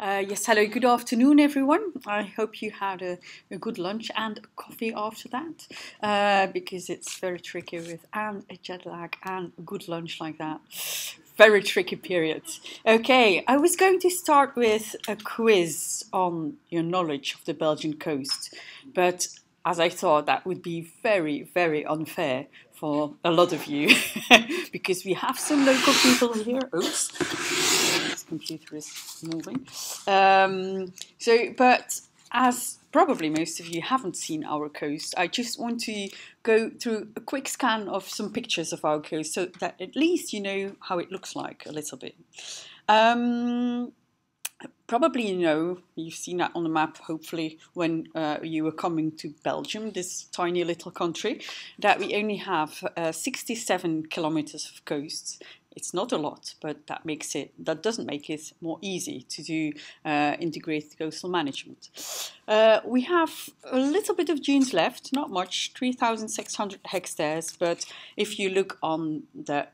Uh, yes, hello, good afternoon, everyone. I hope you had a, a good lunch and coffee after that, uh, because it's very tricky with and a jet lag and a good lunch like that. Very tricky periods. Okay, I was going to start with a quiz on your knowledge of the Belgian coast, but as I thought that would be very, very unfair for a lot of you, because we have some local people here. Oops computer is moving. Um, so, but as probably most of you haven't seen our coast, I just want to go through a quick scan of some pictures of our coast so that at least you know how it looks like a little bit. Um, probably you know, you've seen that on the map, hopefully, when uh, you were coming to Belgium, this tiny little country, that we only have uh, 67 kilometers of coast it's not a lot, but that makes it that doesn't make it more easy to do uh, integrated coastal management. Uh, we have a little bit of dunes left, not much, 3,600 hectares. But if you look on the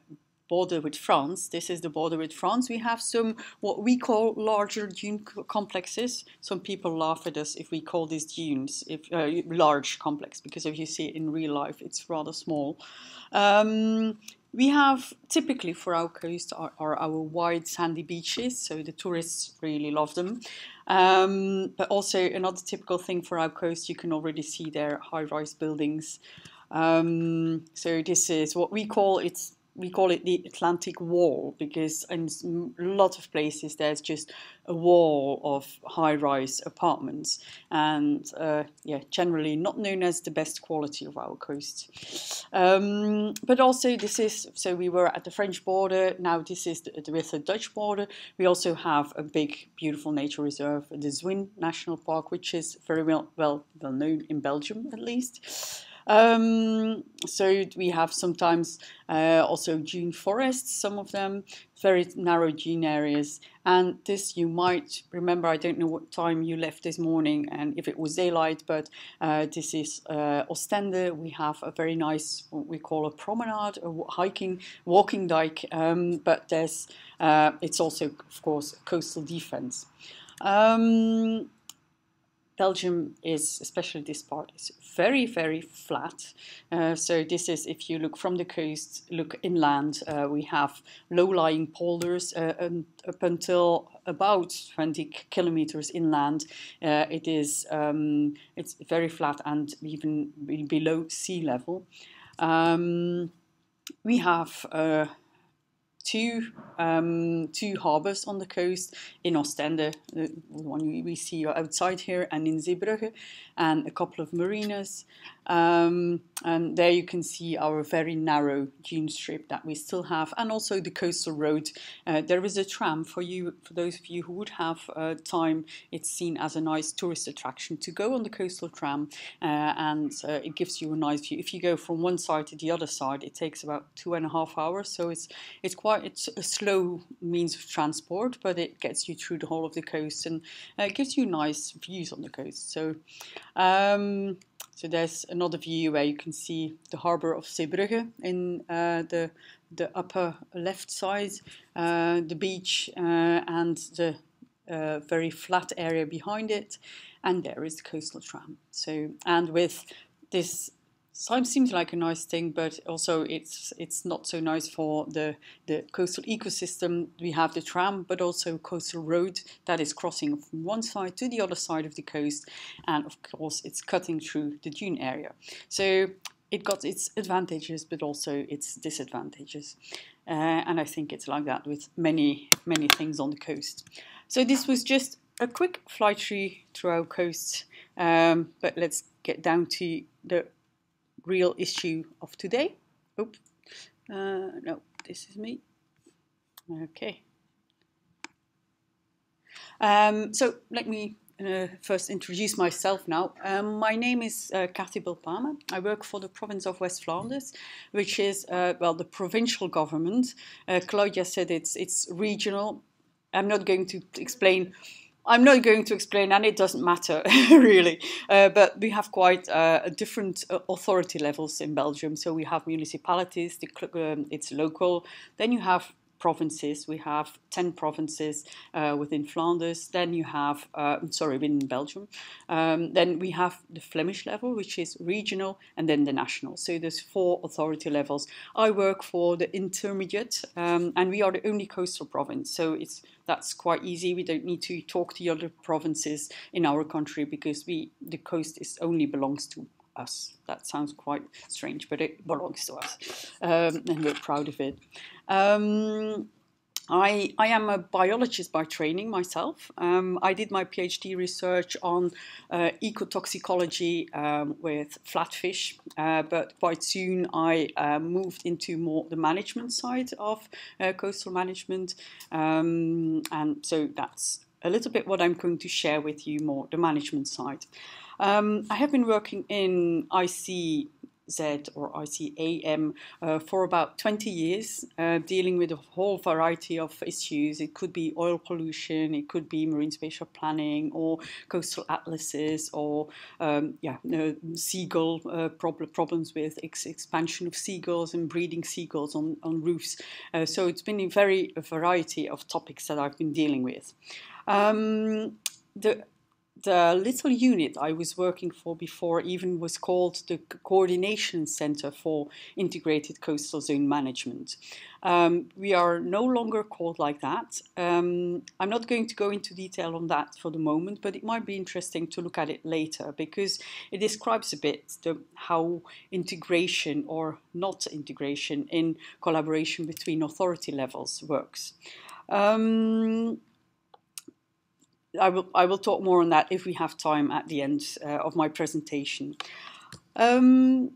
border with France, this is the border with France, we have some what we call larger dune complexes. Some people laugh at us if we call these dunes if uh, large complex because if you see it in real life, it's rather small. Um, we have typically for our coast are, are, our wide sandy beaches, so the tourists really love them. Um, but also another typical thing for our coast, you can already see there high-rise buildings. Um, so this is what we call it's we call it the Atlantic Wall because in a lot of places there's just a wall of high-rise apartments, and uh, yeah, generally not known as the best quality of our coast. Um, but also, this is so we were at the French border. Now this is the, with the Dutch border. We also have a big, beautiful nature reserve, the Zwin National Park, which is very well well, well known in Belgium at least. Um, so we have sometimes uh, also dune forests, some of them, very narrow dune areas. And this you might remember, I don't know what time you left this morning and if it was daylight, but uh, this is uh, Ostende. We have a very nice, what we call a promenade, a hiking, walking dike, um, but there's, uh, it's also, of course, coastal defense. Um, Belgium is, especially this part, is very, very flat. Uh, so this is, if you look from the coast, look inland, uh, we have low-lying polders uh, and up until about 20 kilometers inland. Uh, it is, um, it's very flat and even below sea level. Um, we have uh, two um, two harbors on the coast in Ostende, the one we see outside here, and in Zeebrugge, and a couple of marinas. Um, and there you can see our very narrow dune strip that we still have, and also the coastal road. Uh, there is a tram for you, for those of you who would have uh, time. It's seen as a nice tourist attraction to go on the coastal tram, uh, and uh, it gives you a nice view. If you go from one side to the other side, it takes about two and a half hours. So it's it's quite it's a slow means of transport, but it gets you through the whole of the coast and uh, gives you nice views on the coast. So. Um, so there's another view where you can see the harbour of Zeebrugge in uh, the the upper left side, uh, the beach uh, and the uh, very flat area behind it, and there is the coastal tram. So and with this Time seems like a nice thing, but also it's it's not so nice for the the coastal ecosystem. We have the tram, but also coastal road that is crossing from one side to the other side of the coast, and of course it's cutting through the dune area. So it got its advantages, but also its disadvantages, uh, and I think it's like that with many many things on the coast. So this was just a quick fly tree through our coast, um, but let's get down to the real issue of today. Oops. Uh, no, this is me. Okay. Um, so let me uh, first introduce myself now. Um, my name is uh, Kathy Belpaeme. I work for the province of West Flanders, which is, uh, well, the provincial government. Uh, Claudia said it's, it's regional. I'm not going to explain I'm not going to explain, and it doesn't matter really. Uh, but we have quite uh, different uh, authority levels in Belgium. So we have municipalities, the, um, it's local. Then you have provinces. We have 10 provinces uh, within Flanders. Then you have, uh, sorry, within Belgium. Um, then we have the Flemish level, which is regional, and then the national. So there's four authority levels. I work for the intermediate, um, and we are the only coastal province. So it's that's quite easy. We don't need to talk to the other provinces in our country because we the coast is only belongs to us. That sounds quite strange, but it belongs to us, um, and we're proud of it. Um, I, I, am a biologist by training myself. Um, I did my PhD research on uh, ecotoxicology um, with flatfish, uh, but quite soon I uh, moved into more the management side of uh, coastal management. Um, and so that's a little bit what I'm going to share with you more, the management side. Um, I have been working in IC Z or ICAM uh, for about 20 years, uh, dealing with a whole variety of issues. It could be oil pollution, it could be marine spatial planning, or coastal atlases, or um, yeah, seagull uh, prob- problems with ex- expansion of seagulls and breeding seagulls on, on roofs. Uh, so it's been a very variety of topics that I've been dealing with. Um, the the little unit I was working for before even was called the Coordination Center for Integrated Coastal Zone Management. Um, we are no longer called like that. Um, I'm not going to go into detail on that for the moment, but it might be interesting to look at it later because it describes a bit the, how integration or not integration in collaboration between authority levels works. Um, I will I will talk more on that if we have time at the end uh, of my presentation. Um,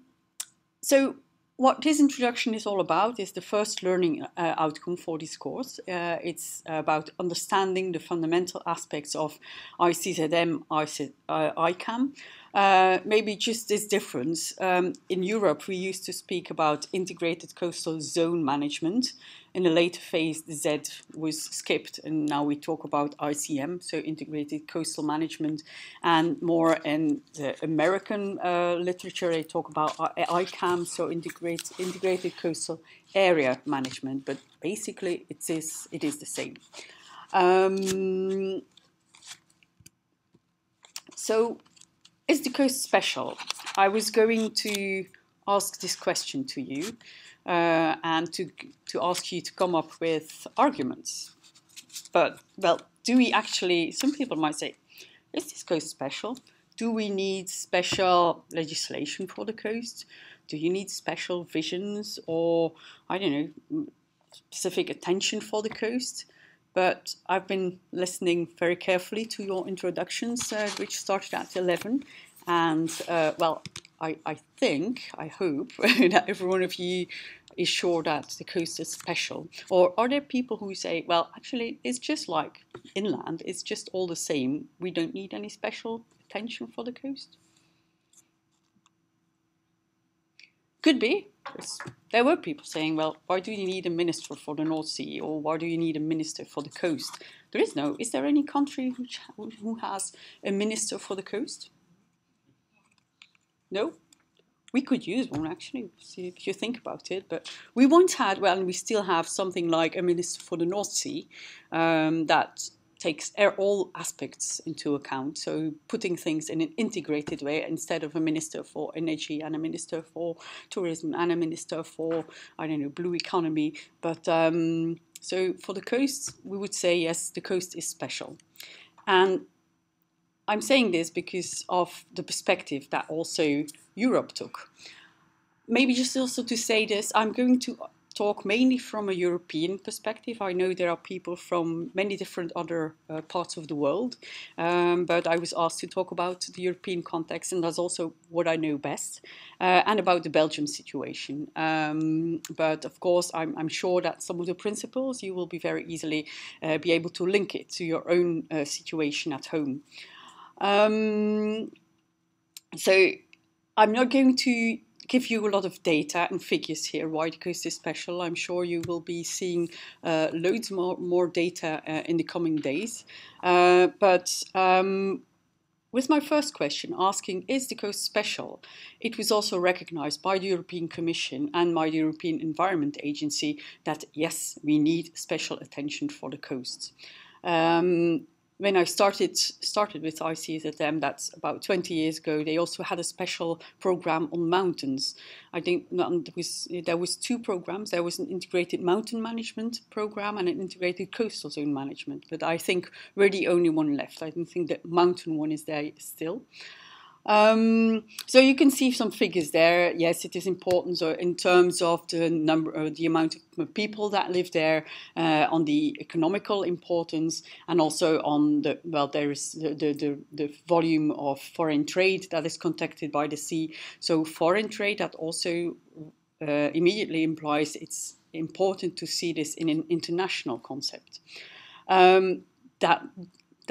so what this introduction is all about is the first learning uh, outcome for this course. Uh, it's about understanding the fundamental aspects of ICZM, IC, uh, ICAM, uh, maybe just this difference. Um, in Europe, we used to speak about integrated coastal zone management. In the later phase, the Z was skipped, and now we talk about ICM, so integrated coastal management. And more in the American uh, literature, they talk about ICAM, so integrate, integrated coastal area management. But basically, it is it is the same. Um, so is the coast special? I was going to ask this question to you uh, and to, to ask you to come up with arguments. But, well, do we actually, some people might say, is this coast special? Do we need special legislation for the coast? Do you need special visions or, I don't know, specific attention for the coast? But I've been listening very carefully to your introductions, uh, which started at 11. And, uh, well, I, I think, I hope that every one of you is sure that the coast is special. Or are there people who say, well, actually, it's just like inland, it's just all the same. We don't need any special attention for the coast? Could be. There were people saying, well, why do you need a minister for the North Sea or why do you need a minister for the coast? There is no. Is there any country which, who has a minister for the coast? No? We could use one actually, if you think about it. But we once had, well, and we still have something like a minister for the North Sea um, that takes all aspects into account. So putting things in an integrated way instead of a minister for energy and a minister for tourism and a minister for I don't know blue economy. But um, so for the coast, we would say yes, the coast is special, and I'm saying this because of the perspective that also Europe took. Maybe just also to say this, I'm going to talk mainly from a European perspective. I know there are people from many different other uh, parts of the world, um, but I was asked to talk about the European context, and that's also what I know best, uh, and about the Belgium situation. Um, but of course, I'm, I'm, sure that some of the principles you will be very easily uh, be able to link it to your own uh, situation at home. Um, so I'm not going to give you a lot of data and figures here why the coast is special. I'm sure you will be seeing uh, loads more, more data uh, in the coming days. Uh, but um, with my first question asking, is the coast special? It was also recognized by the European Commission and by the European Environment Agency that yes, we need special attention for the coasts. Um, when I started started with ICZM, that's about 20 years ago, they also had a special program on mountains. I think um, there was, there was two programs. There was an integrated mountain management program and an integrated coastal zone management. But I think we're the only one left. I don't think the mountain one is there still. Um, so you can see some figures there. Yes, it is important so in terms of the number, uh, the amount of people that live there, uh, on the economical importance, and also on the well, there is the, the, the, volume of foreign trade that is conducted by the sea. So foreign trade that also uh, immediately implies it's important to see this in an international concept. Um, that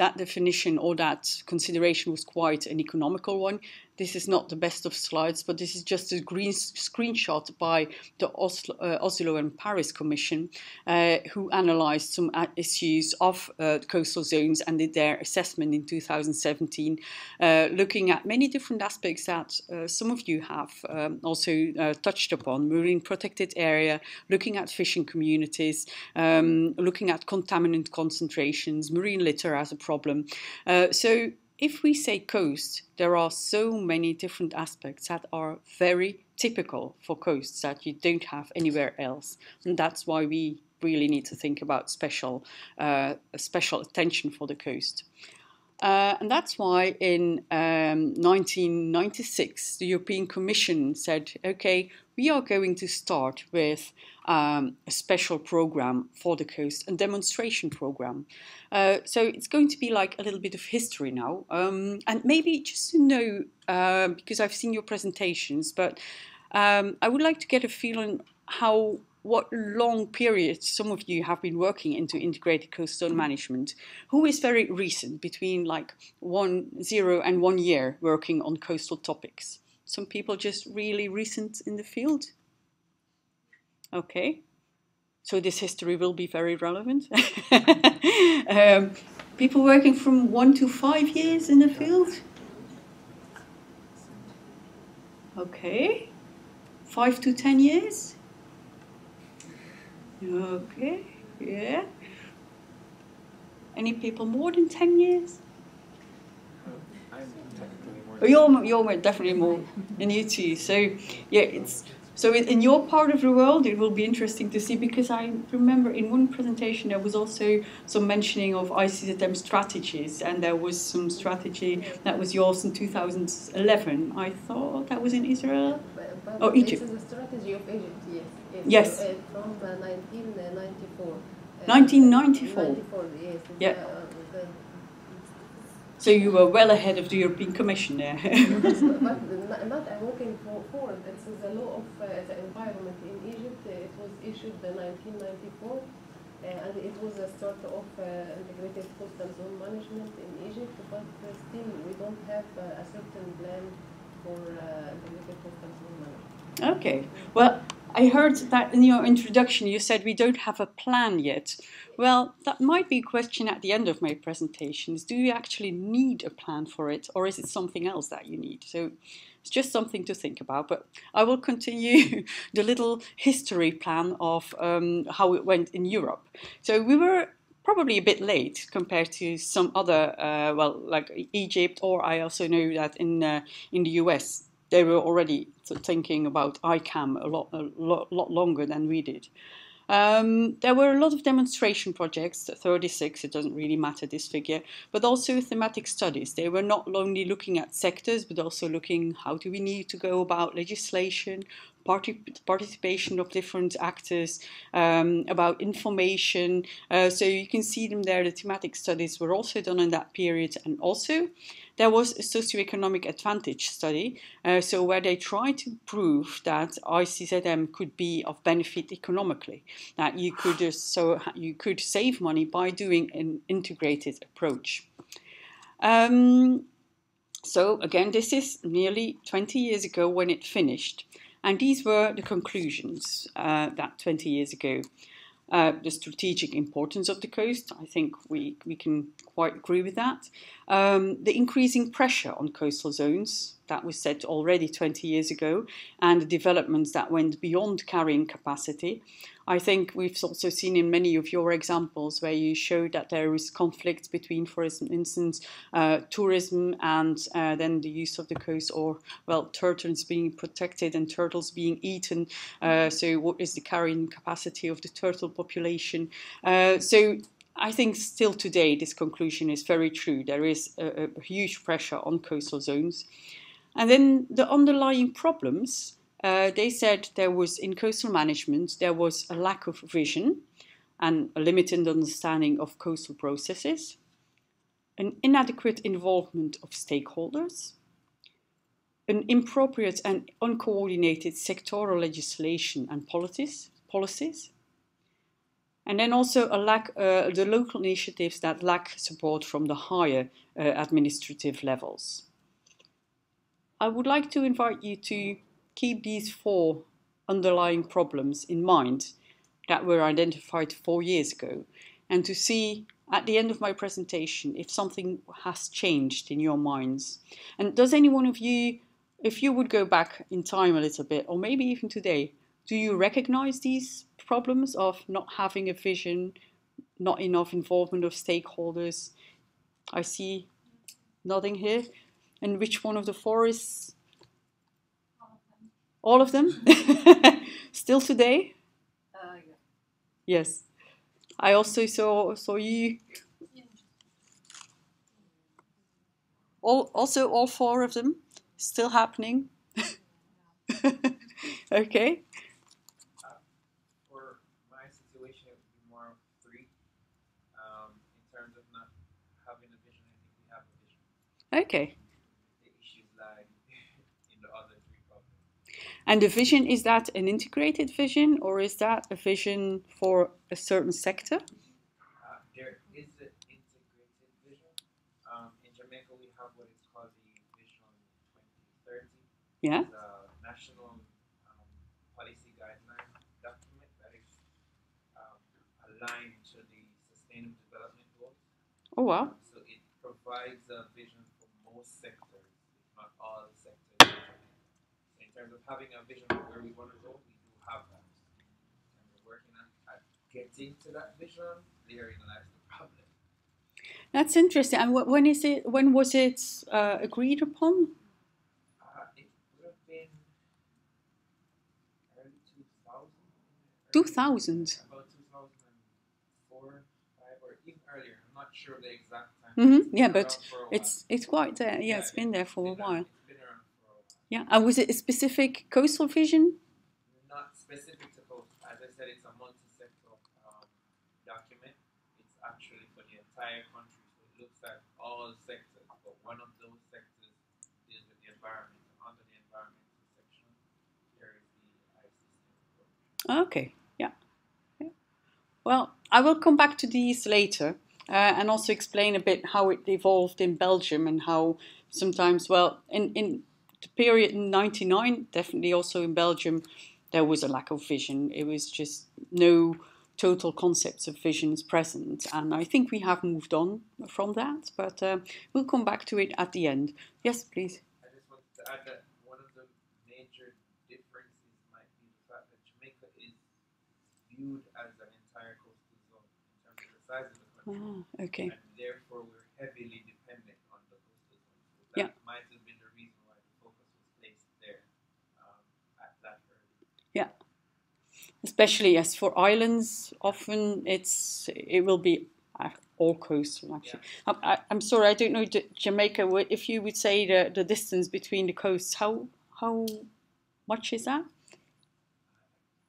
that definition or that consideration was quite an economical one. This is not the best of slides, but this is just a green screenshot by the Oslo, uh, Oslo and Paris Commission, uh, who analyzed some uh, issues of uh, coastal zones and did their assessment in 2017, uh, looking at many different aspects that some of you have um, also touched upon marine protected area, looking at fishing communities, um, looking at contaminant concentrations, marine litter as a problem. so if we say coast, there are so many different aspects that are very typical for coasts that you don't have anywhere else. And that's why we really need to think about special, uh, special attention for the coast. Uh, and that's why in um, 1996, the European Commission said, okay, we are going to start with um, a special program for the coast, a demonstration program. Uh, so it's going to be like a little bit of history now. Um, and maybe just to know, uh, because I've seen your presentations, but um, I would like to get a feeling how what long periods some of you have been working into integrated coastal management. Who is very recent, between like one, zero and one year working on coastal topics? Some people just really recent in the field? Okay, so this history will be very relevant. um, people working from one to five years in the field? Okay, five to ten years? Okay, yeah. Any people more than 10 years? Oh, you're, you're definitely more than you too. So, yeah, it's so in your part of the world, it will be interesting to see because I remember in one presentation there was also some mentioning of ICZM strategies, and there was some strategy that was yours in 2011. I thought that was in Israel. But, but oh, Egypt. This is a strategy of Egypt, yes. Yes. Uh, from uh, 1994. 1994. 94, yes. Yeah. Uh, the, so you were well ahead of the European Commission there. but not I'm working for, for It's the law of uh, the environment in Egypt. It was issued in 1994. Uh, and it was a start of uh, integrated coastal zone management in Egypt, but uh, still we don't have a certain plan for integrated coastal zone management. Okay. Well, I heard that in your introduction you said we don't have a plan yet. Well, that might be a question at the end of my presentations. Do you actually need a plan for it, or is it something else that you need? So it's just something to think about. But I will continue the little history plan of um, how it went in Europe. So we were probably a bit late compared to some other, uh, well, like Egypt, or I also know that in uh, in the US they were already thinking about ICAM a lot, a lot, lot longer than we did. Um, there were a lot of demonstration projects, 36, it doesn't really matter this figure, but also thematic studies. They were not only looking at sectors, but also looking how do we need to go about legislation, participation of different actors, um, about information. Uh, so you can see them there. The thematic studies were also done in that period, and also there was a socioeconomic advantage study, uh, so where they tried to prove that ICZM could be of benefit economically, that you could uh, so you could save money by doing an integrated approach. Um, so again, this is nearly 20 years ago when it finished, and these were the conclusions uh, that 20 years ago. Uh, the strategic importance of the coast. I think we, we can quite agree with that. Um, the increasing pressure on coastal zones, that was said already 20 years ago, and the developments that went beyond carrying capacity. I think we've also seen in many of your examples where you showed that there is conflict between, for instance, uh, tourism and uh, then the use of the coast, or well, turtles being protected and turtles being eaten. Uh, so, what is the carrying capacity of the turtle population? Uh, so. I think still today this conclusion is very true. There is a, a huge pressure on coastal zones. And then the underlying problems uh, they said there was in coastal management there was a lack of vision and a limited understanding of coastal processes, an inadequate involvement of stakeholders, an inappropriate and uncoordinated sectoral legislation and policies, policies, and then also a lack uh, the local initiatives that lack support from the higher uh, administrative levels. I would like to invite you to keep these four underlying problems in mind that were identified four years ago and to see at the end of my presentation if something has changed in your minds. And does any one of you, if you would go back in time a little bit, or maybe even today, do you recognize these problems of not having a vision, not enough involvement of stakeholders? I see nodding here. And which one of the four is all of them? Still today? Uh, yeah. Yes. I also saw saw you. All also all four of them still happening. okay. Uh, for my situation, it would be more three. Um, in terms of not having a vision, I think we have a vision. Okay. The issues lie in the other three problems. And the vision is that an integrated vision or is that a vision for a certain sector? Uh, there is an integrated vision. Um, in Jamaica, we have what is called the Vision 2030. Yeah. It's a national um, policy guideline document that is um, aligned to the Sustainable Development Goals. Oh wow. So it provides a vision for most sectors, if not all sectors. Terms of having a vision of where we want to go, we do have that. And we're working at, at getting to that vision. Therein lies the problem. That's interesting. And when is it? When was it uh, agreed upon? Uh, it would have been early 2000. Two thousand. About 2004, 5, or even earlier. I'm not sure the exact time. Mhm, yeah, but for a while. It's it's quite there. Yeah, it's been there for a while It's been around for a while. Yeah. And was it a specific coastal vision? not specific to coast. As I said, it's a multi-sector um, document. It's actually for the entire country, so it looks at all sectors. But one of those sectors deals with the environment. Under the environmental section, there is the ICC. Okay. Yeah. Yeah. Well, I will come back to these later uh, and also explain a bit how it evolved in Belgium and how sometimes, well, in in the period in '99, definitely also in Belgium, there was a lack of vision. It was just no total concepts of visions present, and I think we have moved on from that. But uh, we'll come back to it at the end. Yes, please. I just wanted to add that one of the major differences might be the fact that Jamaica is viewed as an entire coastal zone in terms of the size of the country. Ah, okay. and therefore we're heavily dependent on the coastal zone. So that Yeah. might have been the reason why the focus was placed there um, at that early. Especially as for islands often it's it will be uh, all coastal actually I, I, i'm sorry i don't know J- jamaica if you would say the, the distance between the coasts how how much is that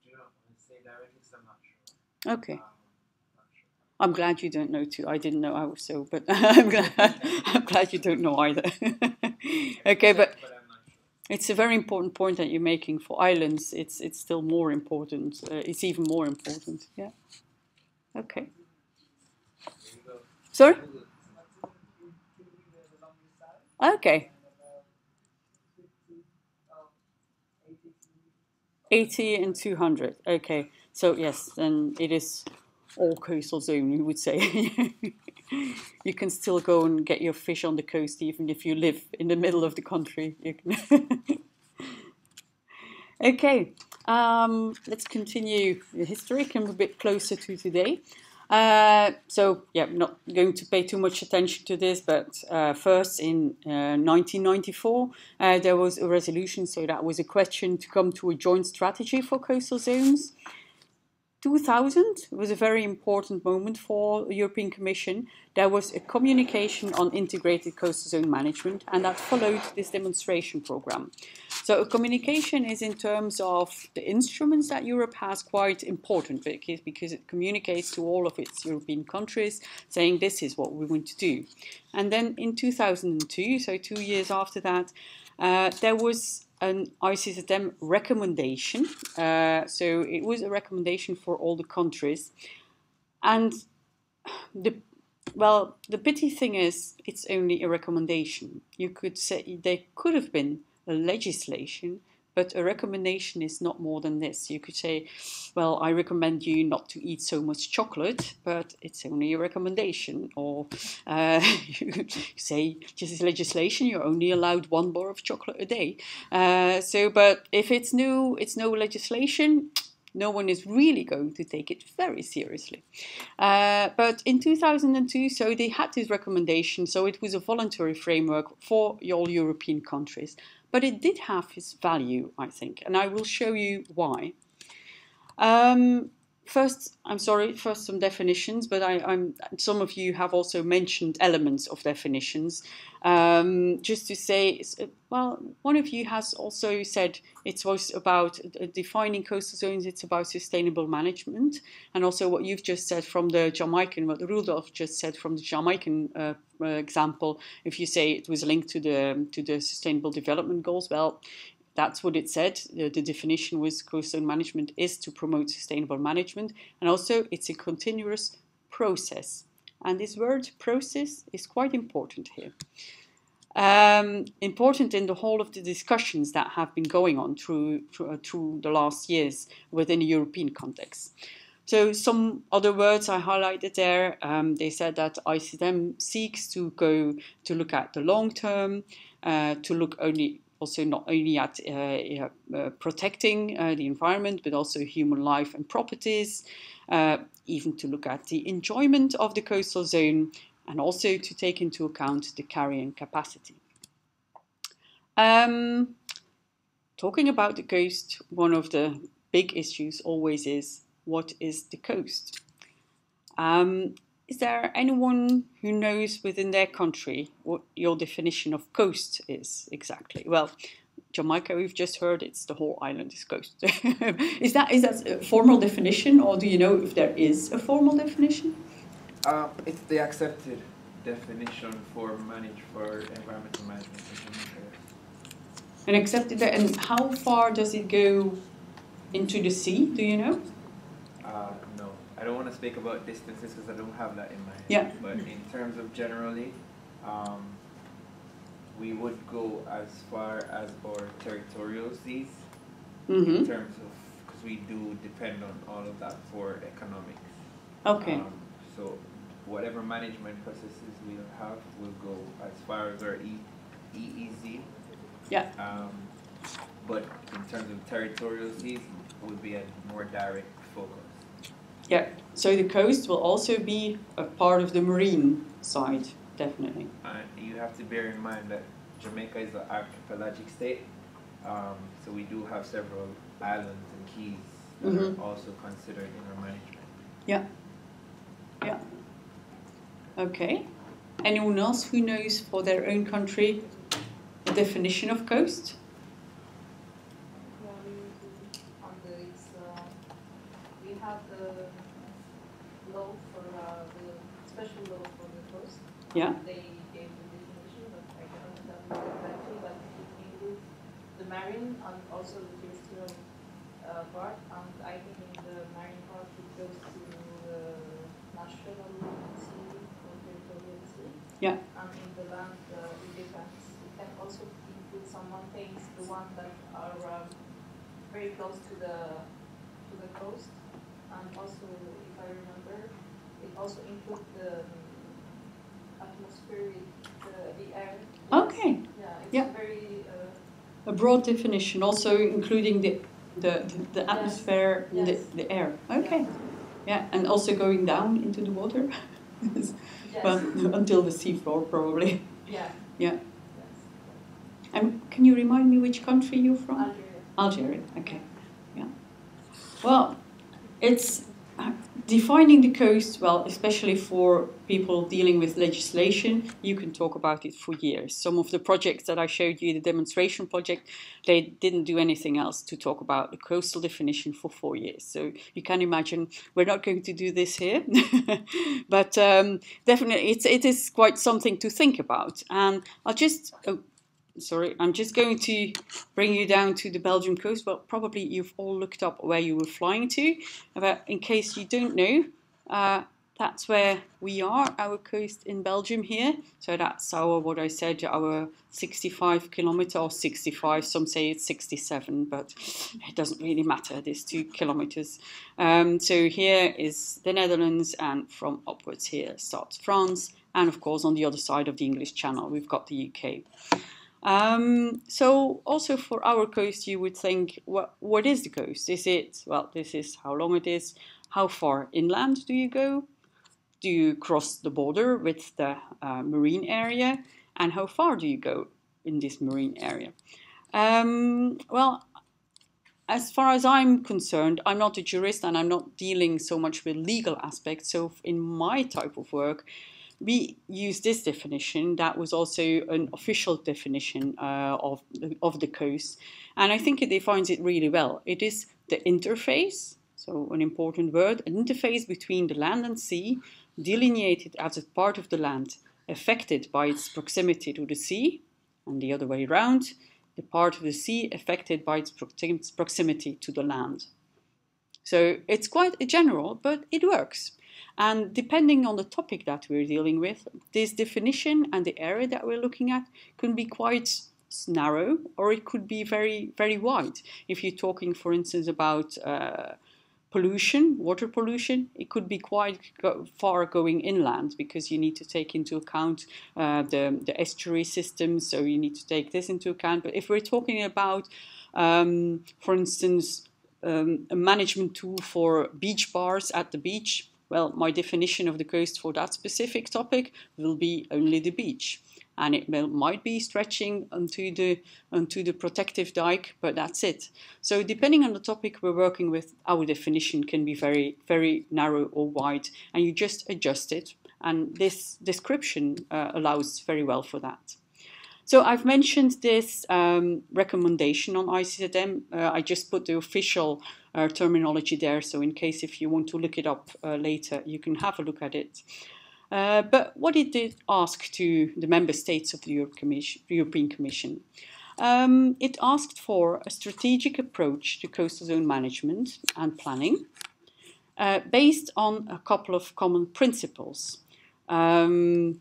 Do you know want to say directly? 'Cause I'm not sure. okay Um, sure. i'm glad you don't know too i didn't know i was so but i'm glad i'm glad you don't know either okay but But I'm not sure. It's a very important point that you're making for islands. It's it's still more important uh, it's even more important. Yeah. Okay. Sorry? Okay. 80 and 200. Okay, so yes, then it is all coastal zone, you would say. you can still go and get your fish on the coast, even if you live in the middle of the country. okay, um, let's continue the history, come a bit closer to today. Uh, so, yeah, I'm not going to pay too much attention to this, but uh, first in uh, 1994, uh, there was a resolution, so that was a question to come to a joint strategy for coastal zones. 2000 was a very important moment for the European Commission. There was a communication on integrated coastal zone management, and that followed this demonstration program. So, a communication is in terms of the instruments that Europe has quite important because, because it communicates to all of its European countries saying this is what we want to do. And then in 2002, so two years after that, uh, there was an ICZM recommendation. Uh, so it was a recommendation for all the countries. And the well, the pity thing is, it's only a recommendation. You could say there could have been a legislation but a recommendation is not more than this. You could say, well, I recommend you not to eat so much chocolate, but it's only a recommendation. Or uh, you say, just legislation, you're only allowed one bar of chocolate a day. Uh, so, but if it's new, it's no legislation. No one is really going to take it very seriously. Uh, but in 2002, so they had this recommendation, so it was a voluntary framework for all European countries. But it did have its value, I think, and I will show you why. Um, first, I'm sorry, first some definitions, but I, some of you have also mentioned elements of definitions. Um, just to say, well, one of you has also said it was about uh, defining coastal zones, it's about sustainable management, and also what you've just said from the Jamaican, what Rudolf just said from the Jamaican uh, uh, example, if you say it was linked to the to the sustainable development goals, well, that's what it said. The, the, definition was coastal management is to promote sustainable management, and also it's a continuous process. And this word process is quite important here. Um, important in the whole of the discussions that have been going on through, through, uh, through the last years within the European context. So some other words I highlighted there. Um, they said that ICM seeks to go to look at the long term, uh, to look only also not only at uh, uh, protecting uh, the environment but also human life and properties, uh, even to look at the enjoyment of the coastal zone and also to take into account the carrying capacity. Um, talking about the coast, one of the big issues always is what is the coast? Um, is there anyone who knows within their country what your definition of coast is exactly? Well, Jamaica, we've just heard it's the whole island is coast. is that is that a formal definition, or do you know if there is a formal definition? Uh, it's the accepted definition for manage for environmental management. And accepted, and how far does it go into the sea? Do you know? I don't want to speak about distances because I don't have that in my head. Yeah. But in terms of generally, um, we would go as far as our territorial seas mm-hmm. in terms of because we do depend on all of that for economics. Okay. Um, so whatever management processes we have will go as far as our e- EEZ. Yeah. Um, but in terms of territorial seas, would be a more direct focus. Yeah, so the coast will also be a part of the marine side, definitely. And you have to bear in mind that Jamaica is an archipelagic state, um, so we do have several islands and cays that mm-hmm. are also considered in our management. Yeah. Yeah. Okay. Anyone else who knows for their own country the definition of coast? Yeah. They gave the definition, but I cannot tell you exactly, but it includes the marine and also the terrestrial uh, part. And I think in the marine part it goes to the national sea or territorial sea. Yeah. And in the land uh, it depends. It can also include some mountains, the ones that are um, very close to the to the coast. And also, if I remember, it also include the atmospheric, the, the air. Okay. Yeah, it's Yeah. very. Uh, A broad definition, also including the the, the, the atmosphere, and Yes. the, the air. Okay. Yeah, and also going down into the water. yes. well, until the seafloor, probably. yeah. Yeah. And can you remind me which country you're from? Algeria. Algeria. Okay. Yeah. Well, it's uh, defining the coast. Well, especially for people dealing with legislation, you can talk about it for years. Some of the projects that I showed you, the demonstration project, they didn't do anything else to talk about the coastal definition for four years. So you can imagine we're not going to do this here, but um, definitely it's it is quite something to think about. And I'll just. Sorry, I'm just going to bring you down to the Belgian coast. Well, probably you've all looked up where you were flying to. But in case you don't know, uh, that's where we are, our coast in Belgium here. So that's our, what I said, our 65 kilometer or 65, some say it's 67, but it doesn't really matter, there's two kilometers. Um, so here is the Netherlands, and from upwards here starts France. And of course, on the other side of the English Channel, we've got the UK. Um, so also for our coast, you would think, what what is the coast? Is it well? This is how long it is. How far inland do you go? Do you cross the border with the uh, marine area? And how far do you go in this marine area? Um, well, as far as I'm concerned, I'm not a jurist and I'm not dealing so much with legal aspects. So in my type of work, we use this definition that was also an official definition uh, of, of the coast. And I think it defines it really well. It is the interface, so an important word, an interface between the land and sea, delineated as a part of the land affected by its proximity to the sea, and the other way around, the part of the sea affected by its proximity to the land. So it's quite general, but it works. And depending on the topic that we're dealing with, this definition and the area that we're looking at can be quite narrow or it could be very, very wide. If you're talking, for instance, about uh, pollution, water pollution, it could be quite go far going inland because you need to take into account uh, the, the estuary systems, so you need to take this into account. But if we're talking about, um, for instance, um, a management tool for beach bars at the beach, well, my definition of the coast for that specific topic will be only the beach. And it might be stretching onto the, onto the protective dike, but that's it. So depending on the topic we're working with, our definition can be very, very narrow or wide, and you just adjust it. And this description uh, allows very well for that. So I've mentioned this um, recommendation on ICZM. Uh, I just put the official uh, terminology there, so in case if you want to look it up uh, later, you can have a look at it. Uh, but what it did ask to the member states of the Europe Commission, European Commission, um, it asked for a strategic approach to coastal zone management and planning uh, based on a couple of common principles. Um,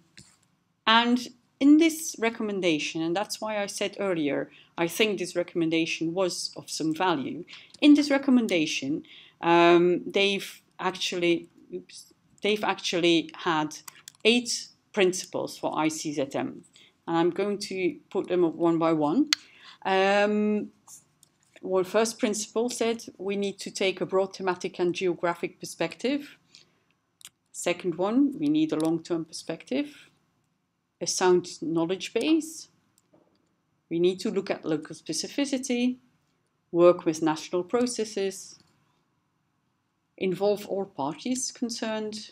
and in this recommendation, and that's why I said earlier, I think this recommendation was of some value. In this recommendation, um, they've actually, oops, they've actually had eight principles for ICZM, and I'm going to put them up one by one. Um, well, first principle said we need to take a broad thematic and geographic perspective. Second one, we need a long-term perspective a sound knowledge base. We need to look at local specificity, work with national processes, involve all parties concerned,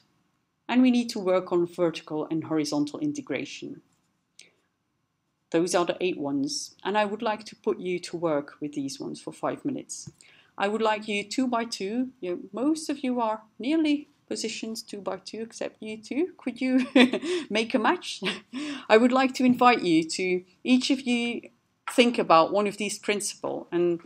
and we need to work on vertical and horizontal integration. Those are the eight ones, and I would like to put you to work with these ones for five minutes. I would like you two by two, you know, most of you are nearly positions two by two, except you two. Could you make a match? I would like to invite you to each of you think about one of these principles and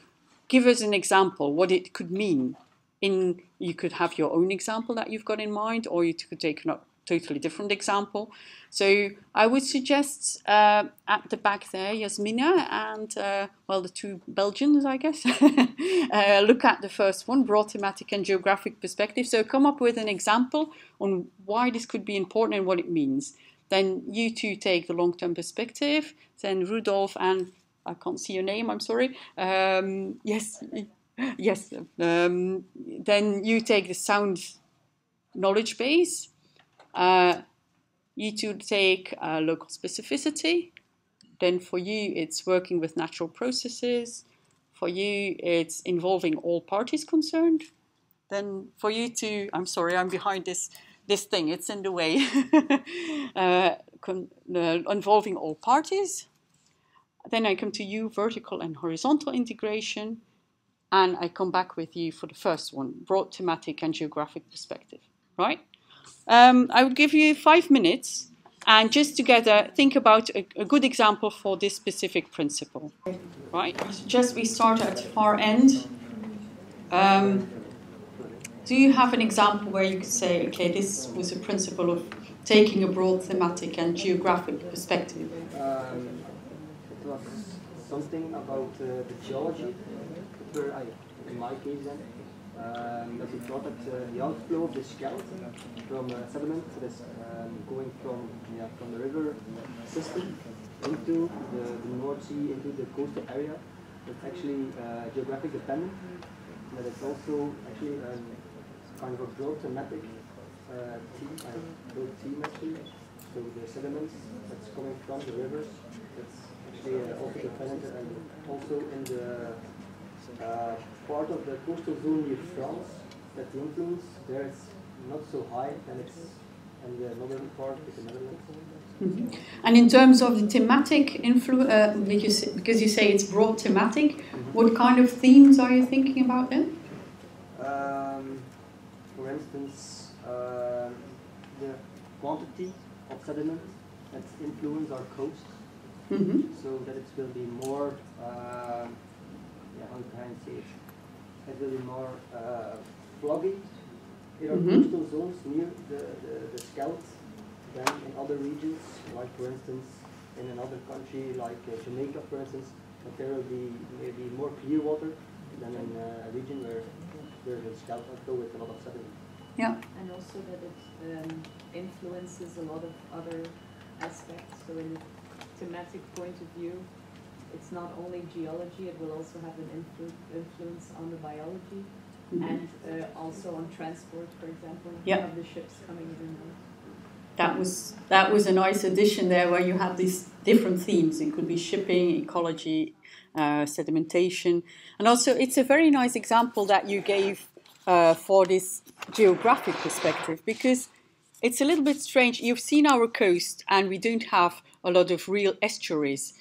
give us an example what it could mean. In you could have your own example that you've got in mind, or you could take totally different example. So I would suggest uh, at the back there, Yasmina and uh, well, the two Belgians, I guess, uh, look at the first one, broad thematic and geographic perspective. So come up with an example on why this could be important and what it means. Then you two take the long-term perspective. Then Rudolf and I can't see your name. I'm sorry. Um, yes, yes. Um, then you take the sound knowledge base. Uh, you two take uh, local specificity. Then for you, it's working with natural processes. For you, it's involving all parties concerned. Then for you to, I'm sorry, I'm behind this this thing. It's in the way. uh, uh, involving all parties. Then I come to you, vertical and horizontal integration. And I come back with you for the first one, broad thematic and geographic perspective, right? Um, I would give you five minutes and just together think about a, a good example for this specific principle, right? Just we start at the far end. Um, do you have an example where you could say, okay, this was a principle of taking a broad thematic and geographic perspective? Um, it was something about uh, the geology, where I, in my case then, um, that we thought that uh, the outflow of the scheldt from uh, sediment that is um, going from yeah, from the river system into the, the North Sea, into the coastal area, it's actually uh, geographic dependent. That it's also actually um, kind of a broad thematic uh, theme, uh, broad actually. So the sediments that's coming from the rivers, that's actually uh, also dependent and also in the uh, part of the coastal zone near France, that the influence there is not so high and it's in the northern part of the Netherlands. Mhm. And in terms of the thematic influence, uh, because, because you say it's broad thematic, what kind of themes are you thinking about then? Um, for instance, um the quantity of sediment that influence our coast, hmm so that it will be more, um yeah, how can I it? It will be more uh, floggy in our Mhm. coastal zones near the, the, the scheldt than in other regions, like for instance in another country like uh, Jamaica, for instance, but there will be maybe more clear water than in uh, a region where there's a scheldt outflow with a lot of sediment. Yeah. And also that it um, influences a lot of other aspects. So in a thematic point of view, it's not only geology, it will also have an influ- influence on the biology Mhm. and uh, also on transport, for example, Yeah. of the ships coming in and out. That was that was a nice addition there, where you have these different themes. It could be shipping, ecology, uh, sedimentation, and also it's a very nice example that you gave uh, for this geographic perspective because it's a little bit strange. You've seen our coast, and we don't have a lot of real estuaries,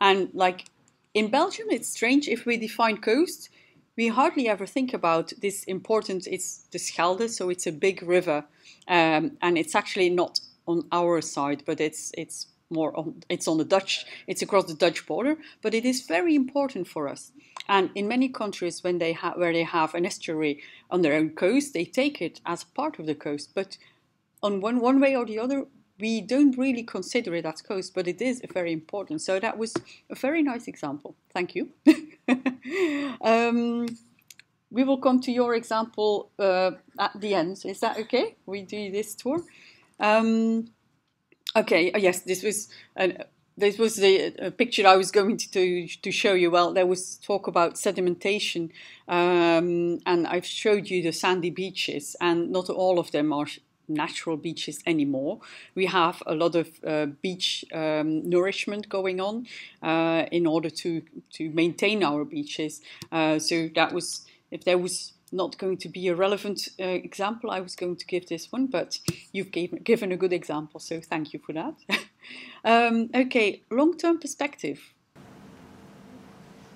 and like in Belgium, it's strange if we define coast. We hardly ever think about this important. It's the Schelde, so it's a big river um, and it's actually not on our side, but it's it's more on it's on the Dutch. It's across the Dutch border, but it is very important for us. And in many countries, when they have where they have an estuary on their own coast, they take it as part of the coast. But on one one way or the other, we don't really consider it as coast, but it is very important. So that was a very nice example. Thank you. um, we will come to your example uh, at the end. Is that okay? We do this tour. Um, okay. uh, Yes, this was an, this was the uh, picture I was going to to show you. Well, there was talk about sedimentation, um, and I've showed you the sandy beaches, and not all of them are natural beaches anymore. We have a lot of uh, beach um, nourishment going on uh, in order to to maintain our beaches. Uh, so that was if there was not going to be a relevant uh, example, I was going to give this one, but you've gave, given a good example, so thank you for that. um, okay, long-term perspective.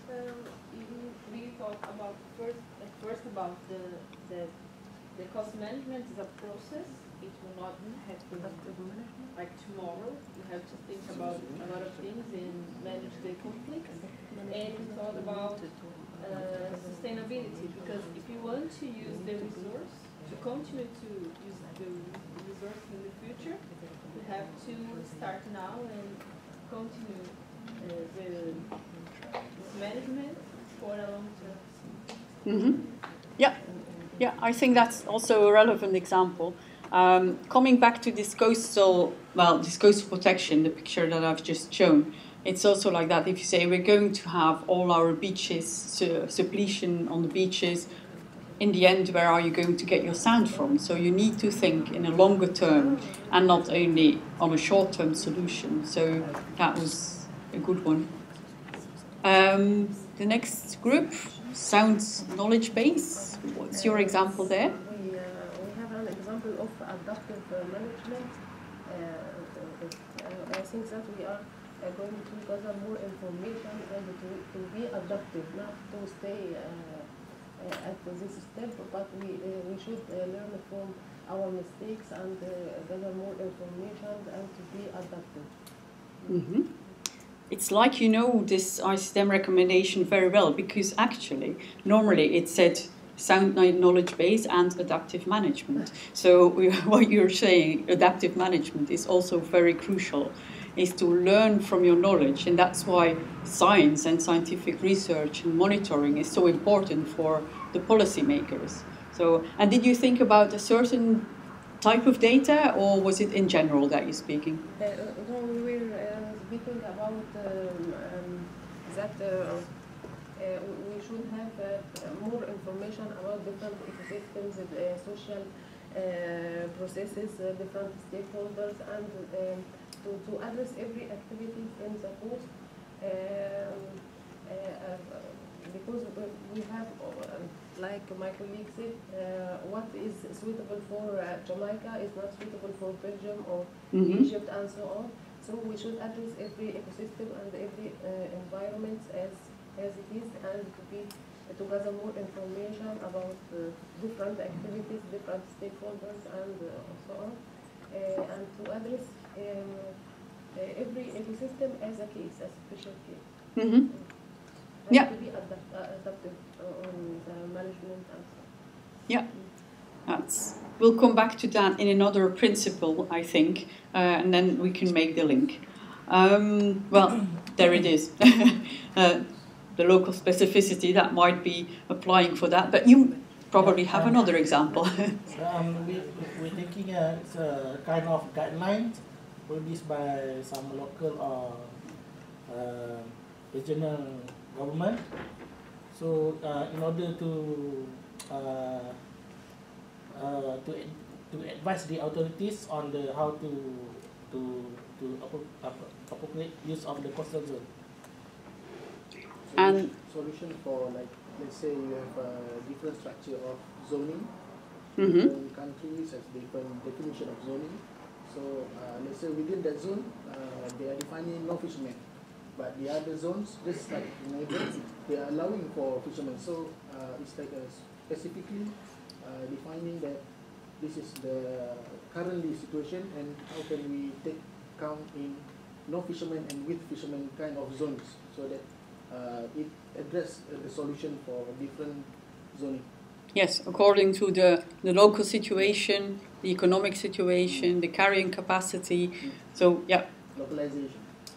You- we about first, first about the, cost management is a process. It will not happen like tomorrow. You have to think about a lot of things and manage the conflicts. And we thought about uh, sustainability because if you want to use the resource, to continue to use the resource in the future, we have to start now and continue uh, the management for a long term. hmm Yeah, yeah. I think that's also a relevant example. Um, coming back to this coastal, well, this coastal protection, the picture that I've just shown, it's also like that. If you say we're going to have all our beaches, su- suppletion on the beaches, in the end, where are you going to get your sand from? So you need to think in a longer term and not only on a short term solution. So that was a good one. Um, the next group, sounds knowledge base. What's your example there? We, uh, we have an example of adaptive uh, management. Uh, I think that we are uh, going to gather more information and to, to be adaptive, not to stay at this step, but we, uh, we should uh, learn from our mistakes and uh, gather more information and to be adaptive. hmm It's like you know this ICZM recommendation very well because actually, normally it said sound knowledge base and adaptive management. So what you're saying, adaptive management, is also very crucial. Is to learn from your knowledge, and that's why science and scientific research and monitoring is so important for the policymakers. So, and did you think about a certain type of data, or was it in general that you're speaking? Uh, no, we were uh, speaking about um, um, that uh, uh, we should have uh, more information about different ecosystems, uh, social uh, processes, uh, different stakeholders, and um, to, to address every activity in the coast. Um, uh, uh, because we have, uh, like my colleague said, uh, what is suitable for uh, Jamaica is not suitable for Belgium or Mhm. Egypt and so on. So we should address every ecosystem and every uh, environment as as it is, and to be to gather more information about uh, different activities, different stakeholders, and uh, so on, uh, and to address um, uh, every ecosystem as a case, as a special case. hmm And Yeah. to be adapt, uh, adaptive uh, on the management and so on. Yeah, that's. We'll come back to that in another principle, I think, uh, and then we can make the link. Um, well, there it is. uh, the local specificity that might be applying for that, but you probably have another example. Um, we, we're taking a, a kind of guidelines produced by some local or uh, regional government. So uh, in order to uh, uh, to ad- to advise the authorities on the how to to to appro- appro- appropriate use of the coastal zone. And- solution for like let's say you have a different structure of zoning. hmm Different countries have different definition of zoning. So uh, let's say within that zone, uh, they are defining no fishermen, but the other zones, just like neighbors, they are allowing for fishermen. So uh, it's like a specifically defining that this is the currently situation and how can we take count in no fishermen and with fishermen kind of zones so that uh, it address uh, the solution for different zoning. Yes, according to the, the local situation, the economic situation, the carrying capacity. So, yeah, Localization.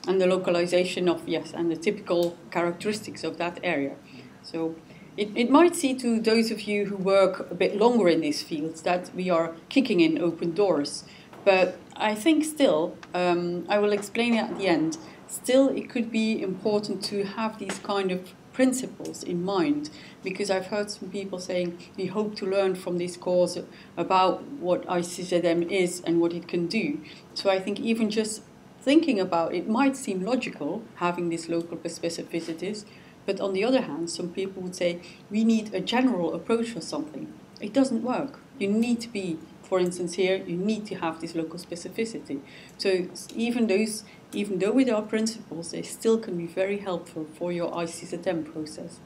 and the localization of yes and the typical characteristics of that area so it, it might seem to those of you who work a bit longer in these fields that we are kicking in open doors but i think still um, i will explain it at the end still it could be important to have these kind of principles in mind because I've heard some people saying we hope to learn from this course about what ICZM is and what it can do. So I think even just thinking about it might seem logical having these local specificities, but on the other hand, some people would say we need a general approach for something. It doesn't work. You need to be, for instance, here you need to have this local specificity. So even those, even though with our principles, they still can be very helpful for your ICZM process.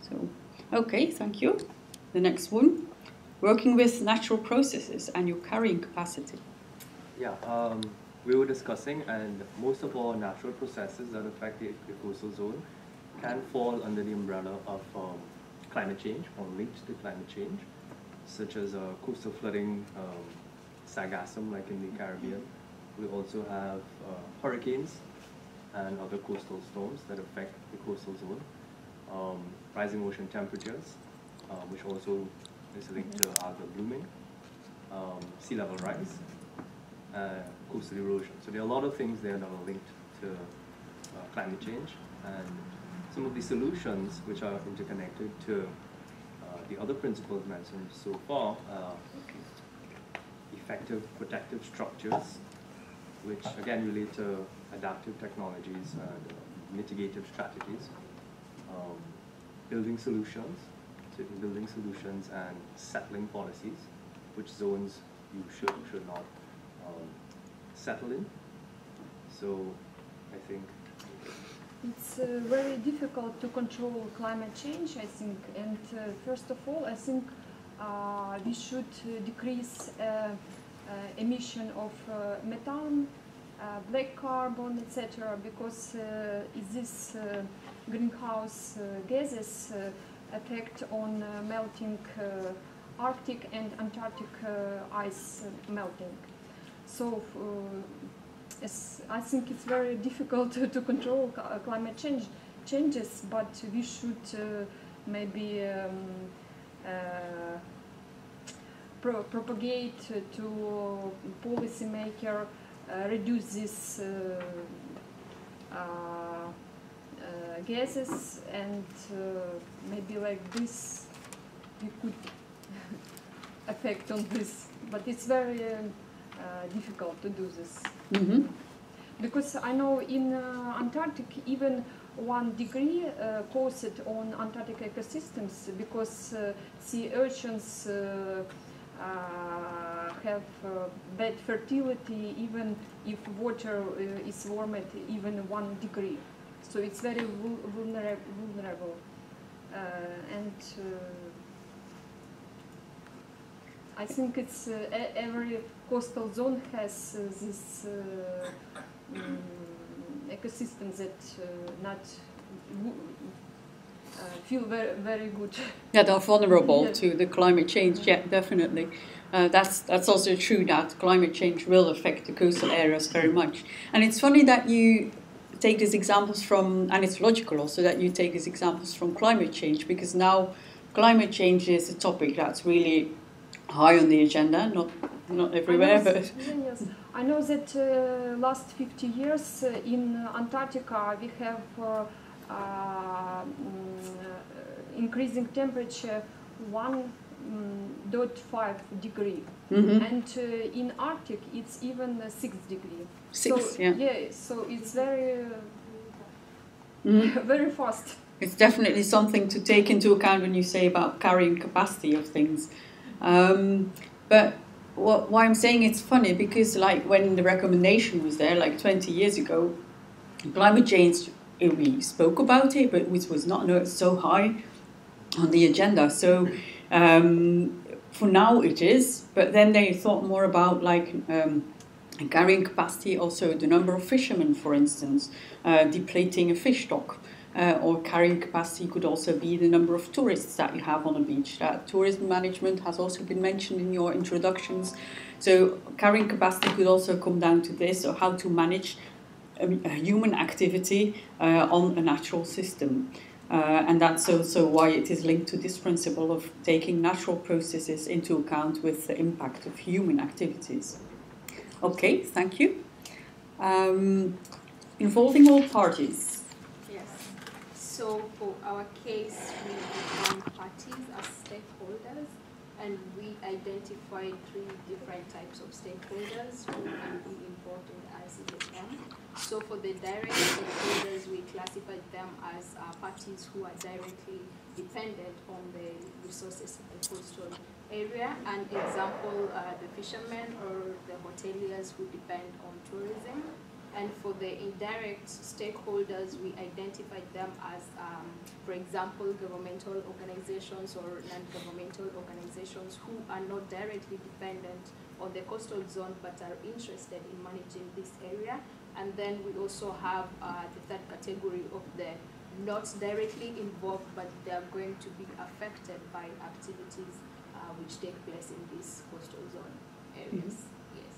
So, okay, thank you. The next one, working with natural processes and your carrying capacity. Yeah, um, we were discussing, and most of our natural processes that affect the coastal zone can fall under the umbrella of um, climate change or linked to climate change, such as uh, coastal flooding, um, sargassum, like in the Caribbean, we also have uh, hurricanes and other coastal storms that affect the coastal zone. Um, rising ocean temperatures, uh, which also is linked to algal blooming, um, sea level rise, uh, coastal erosion. So there are a lot of things there that are linked to uh, climate change and some of the solutions which are interconnected to uh, the other principles mentioned so far, uh, effective protective structures, which again relate to adaptive technologies and uh, mitigative strategies, um, building solutions, building solutions and settling policies, which zones you should or should not um, settle in. So I think It's uh, very difficult to control climate change, I think. And uh, first of all, I think uh, we should uh, decrease uh, uh, emission of methane, black carbon, etc. Because this uh, greenhouse gases affect on melting Arctic and Antarctic ice melting. So I think it's very difficult to, to control climate change changes, but we should uh, maybe um, uh, pro- propagate to policymaker uh, reduce these uh, uh, uh, gases and maybe like this we could affect on this, but it's very um, difficult to do this. Hmm Because I know in uh, Antarctic even one degree uh, caused on Antarctic ecosystems because uh, sea urchins uh, uh, have uh, bad fertility even if water is warmed even one degree. So it's very vul- vulnerable. Uh, and I think it's every coastal zone has uh, this uh, mm, ecosystem that uh, not uh, feel very very good. Yeah, they're vulnerable Yeah. to the climate change. Yeah, definitely. Uh, that's that's also true that climate change will affect the coastal areas very much. And it's funny that you take these examples from, and it's logical also that you take these examples from climate change because now climate change is a topic that's really high on the agenda. Not not everywhere, I but that- yes, I know that uh, last 50 years uh, in Antarctica we have uh, uh, mm, increasing temperature 1.5 degree, Mhm. and uh, in Arctic it's even uh, 6 degree. six. so, yeah. so it's very Mhm. very fast. It's definitely something to take into account when you say about carrying capacity of things. Um, but what, why I'm saying it's funny because like when the recommendation was there, like 20 years ago, climate change, eh, we spoke about it, but it was not no, so high on the agenda. So um, for now it is, but then they thought more about like um, carrying capacity, also the number of fishermen, for instance, uh, depleting a fish stock. Uh, or carrying capacity could also be the number of tourists that you have on a beach. That tourism management has also been mentioned in your introductions. So carrying capacity could also come down to this, or how to manage um, a human activity uh, on a natural system. Uh, and that's also why it is linked to this principle of taking natural processes into account with the impact of human activities. Okay, thank you. Um, involving all parties. So for our case, we define parties as stakeholders, and we identified three different types of stakeholders who can be involved in ICZM. So for the direct stakeholders, we classified them as uh, parties who are directly dependent on the resources of the coastal area. An example, uh, the fishermen or the hoteliers who depend on tourism. And for the indirect stakeholders, we identified them as, um, for example, governmental organizations or non-governmental organizations who are not directly dependent on the coastal zone but are interested in managing this area. And then we also have uh, the third category of the not directly involved but they are going to be affected by activities uh, which take place in these coastal zone areas. Yes.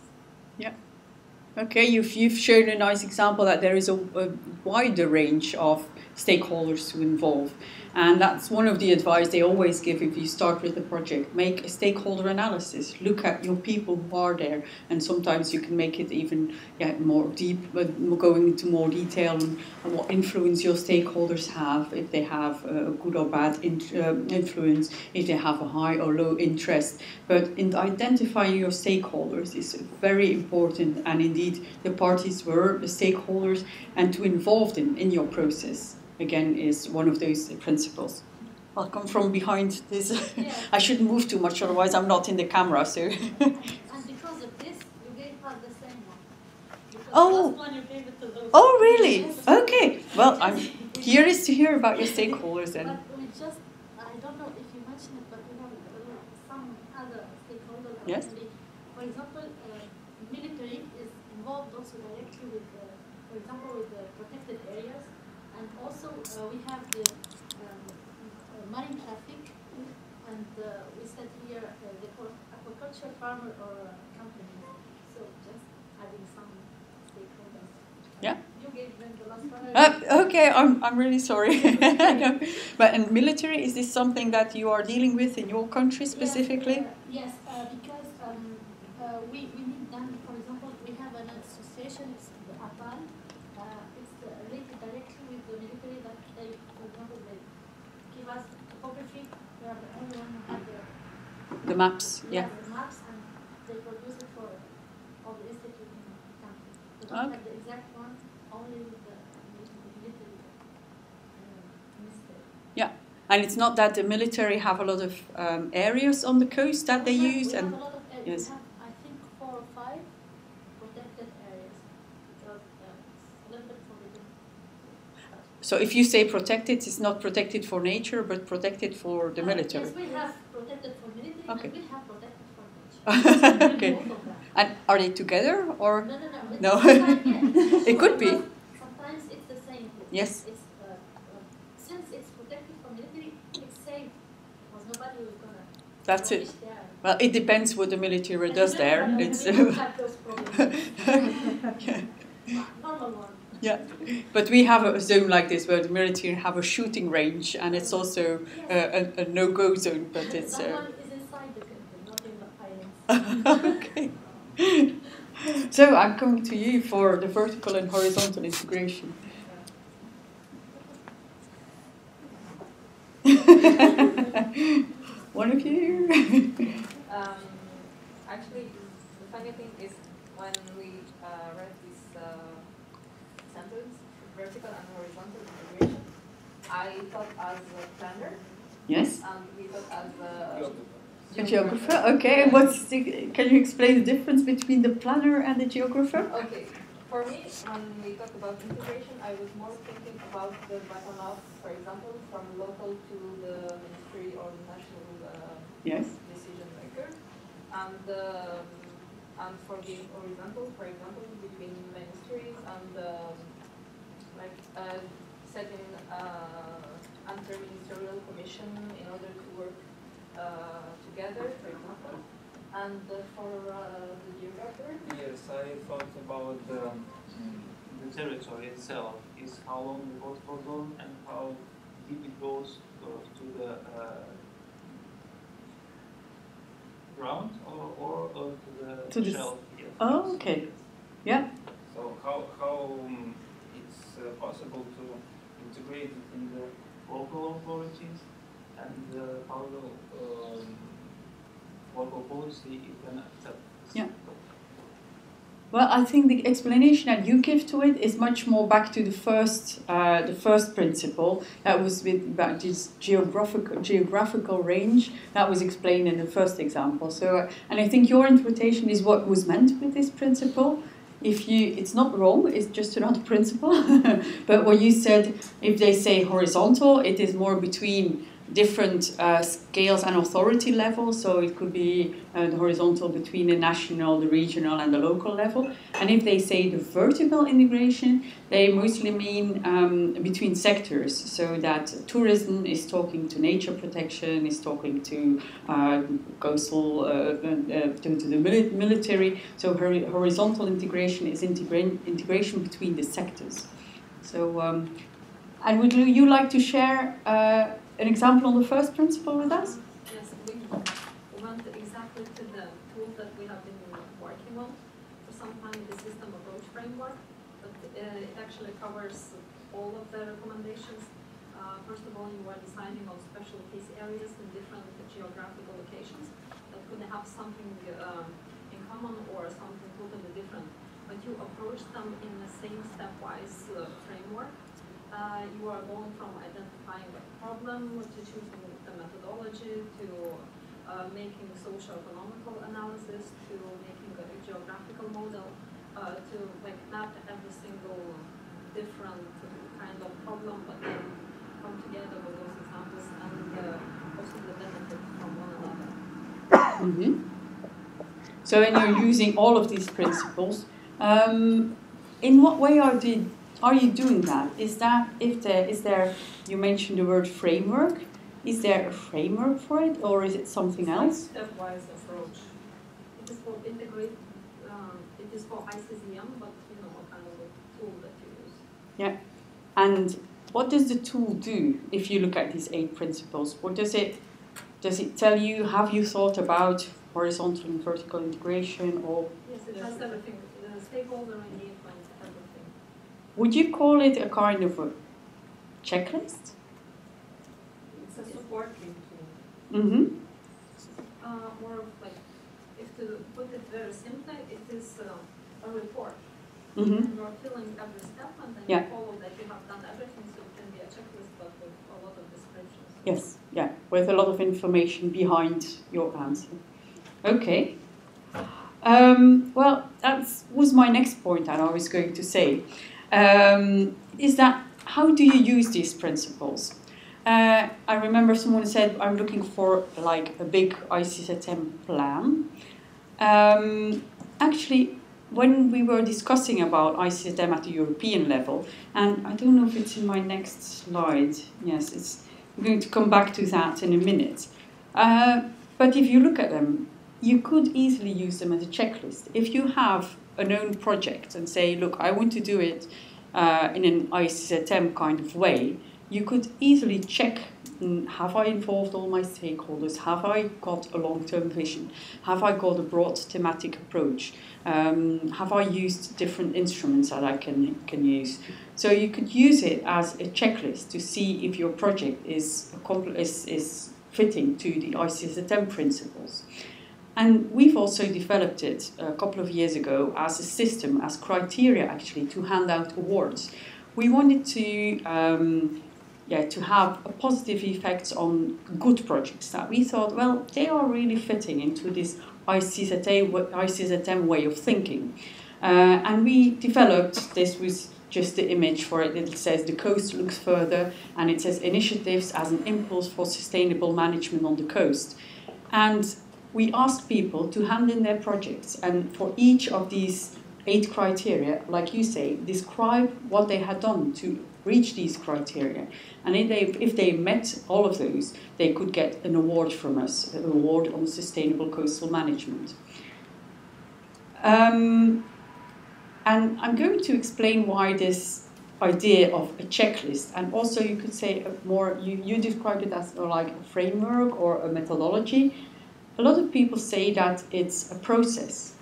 Okay, you've, you've shown a nice example that there is a, a wider range of stakeholders to involve. And that's one of the advice they always give if you start with a project. Make a stakeholder analysis. Look at your people who are there, and sometimes you can make it even yeah, more deep, but going into more detail on, what influence your stakeholders have, if they have a good or bad in, um, influence, if they have a high or low interest. But in identifying your stakeholders is very important, and indeed the parties were the stakeholders, and to involve them in your process again is one of those principles. I'll come from behind this. Yeah. I shouldn't move too much, otherwise I'm not in the camera. So. And because of this, you gave us the same one. Because Oh. the one you gave it to those. oh, really? Yes. Okay. Well, I'm curious to hear about your stakeholders then. But we just, I don't know if you mentioned it, but we have uh, some other stakeholders. Yes. actually. For example, uh, military is involved also directly with, uh, for example, with the. And also uh, we have the um, uh, marine traffic. And uh, we said here uh, the aquaculture farmer or uh, company. So just adding some stakeholders. Yeah. You gave them the last one. Uh, okay, I'm, I'm really sorry. No. But in military, is this something that you are dealing with in your country specifically? Yes, uh, because um, uh, we, we need them, for example, we have an association, it's the APAL. Uh, it's uh, related directly with the military that they, for example, they give us topography. We are the only one who have the, The maps, we yeah. the maps and they produce it for all the institute in the country. Don't Okay. have the exact one, only with the military uh. Yeah. And it's not that the military have a lot of um, areas on the coast that they use and a lot of areas. yes. Have, I think, four or five protected areas because uh, it's a forbidden. So if you say protected, it's not protected for nature, but protected for the Uh, military. Yes, we have protected for military Okay. and we have protected for nature. okay. Both of them. And are they together or? No, no, no. No. It could be. Sometimes it's the same. Yes. It's, uh, uh, since it's protected for military, it's safe because nobody will gonna. That's it. there. Well, it depends what the military does there. It's have those problems. yeah. Yeah, but we have a zone like this where the military have a shooting range, and it's also a, a, a no-go zone. But it's uh, one is inside the country, not in the islands. okay. So I'm coming to you for the vertical and horizontal integration. One of you. Um, actually, the funny thing is when we uh, read this uh, sentence, vertical and horizontal integration, I thought as a planner yes. and we thought as a A geographer. Okay. What's the, can you explain the difference between the planner and the geographer? Okay, for me, when we talk about integration, I was more thinking about the bottom up, for example, from local to the ministry or the national uh, Yes. decision maker. And, um, and for the horizontal, for example, between ministries and um, like uh, setting uh, interministerial commission in order to work together, for example. And uh, for uh, the geographer, Yes, I thought about um, the territory itself, is how long the boat goes on and how deep it goes uh, to the uh, ground or, or, or to the To the shelf. Yes. Oh, okay. Yeah. So how, how um, it's uh, possible to integrate it in the local authorities and uh, the um, you can accept. Yeah. Well, I think the explanation that you give to it is much more back to the first, uh, the first principle that was with about this geographical geographical range that was explained in the first example. So, and I think your interpretation is what was meant with this principle. If you, it's not wrong. It's just another principle. but what you said, if they say horizontal, it is more between different uh, scales and authority levels. So it could be uh, the horizontal between the national, the regional, and the local level. And if they say the vertical integration, they mostly mean um, between sectors. So that tourism is talking to nature protection, is talking to uh, coastal, uh, uh, to, to, the military. So horizontal integration is integra- integration between the sectors. So. Um, and would you like to share uh, an example on the first principle with us? Yes, we went exactly to the tool that we have been working on for some time, the system approach framework, but uh, it actually covers all of the recommendations. Uh, first of all, you are designing on special case areas in different geographical locations that could have something um, in common or something totally different, but you approach them in the same stepwise uh, framework uh, you are going from identifying the problem to choosing the methodology to uh, making socio-economical analysis to making a geographical model uh, to like map every single different kind of problem but then come together with those examples and uh, also the benefit from one another. Mm -hmm. So when you're using all of these principles, um, in what way are the are you doing that? Is that if there is there? You mentioned the word framework. Is there a framework for it, or is it something else? Stepwise approach. It is for integrate. Um, it is for ICZM, but you know what kind of a tool that you use. Yeah, and what does the tool do? If you look at these eight principles, what does it? Does it tell you? Have you thought about horizontal and vertical integration, or? Yes, it has everything. The stakeholder engagement would you call it a kind of a checklist? It's a supporting tool. Mm-hmm. Uh, more like, if to put it very simply, it is uh, a report. Mm-hmm. You're filling every step and then yeah. you follow that you have done everything, so it can be a checklist but with a lot of descriptions. Yes, yeah, with a lot of information behind your answer. Okay. Um, well, that was my next point that I was going to say um, is that how do you use these principles? Uh, I remember someone said, I'm looking for like a big ICZM plan. Um, actually, when we were discussing about ICZM at the European level, and I don't know if it's in my next slide, yes, it's, I'm going to come back to that in a minute. Uh, but if you look at them, you could easily use them as a checklist. If you have a known project and say, look, I want to do it uh, in an ICZM kind of way, you could easily check mm, have I involved all my stakeholders? Have I got a long term vision? Have I got a broad thematic approach? Um, have I used different instruments that I can, can use? So you could use it as a checklist to see if your project is, is, is fitting to the ICZM principles. And we've also developed it a couple of years ago as a system, as criteria actually, to hand out awards. We wanted to, um, yeah, to have a positive effects on good projects that we thought, well, they are really fitting into this ICZM way of thinking. Uh, and we developed this with just the image for it. It says the coast looks further, and it says initiatives as an impulse for sustainable management on the coast. And we asked people to hand in their projects, and for each of these eight criteria, like you say, describe what they had done to reach these criteria. And if they, if they met all of those, they could get an award from us, an award on sustainable coastal management. Um, and I'm going to explain why this idea of a checklist, and also you could say more, you, you described it as like a framework or a methodology a lot of people say that it's a process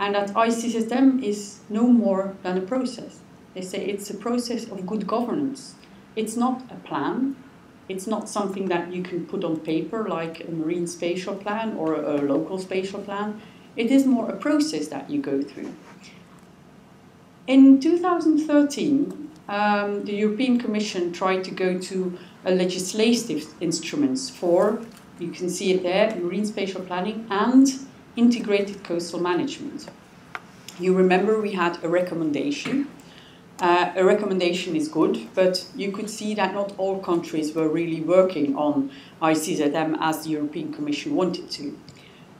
and that ICZM is no more than a process. They say it's a process of good governance. It's not a plan. It's not something that you can put on paper like a marine spatial plan or a local spatial plan. It is more a process that you go through. In 2013, um, the European Commission tried to go to a legislative instruments for you can see it there, marine spatial planning and integrated coastal management. You remember we had a recommendation uh, a recommendation is good, but you could see that not all countries were really working on ICZM as the European Commission wanted to.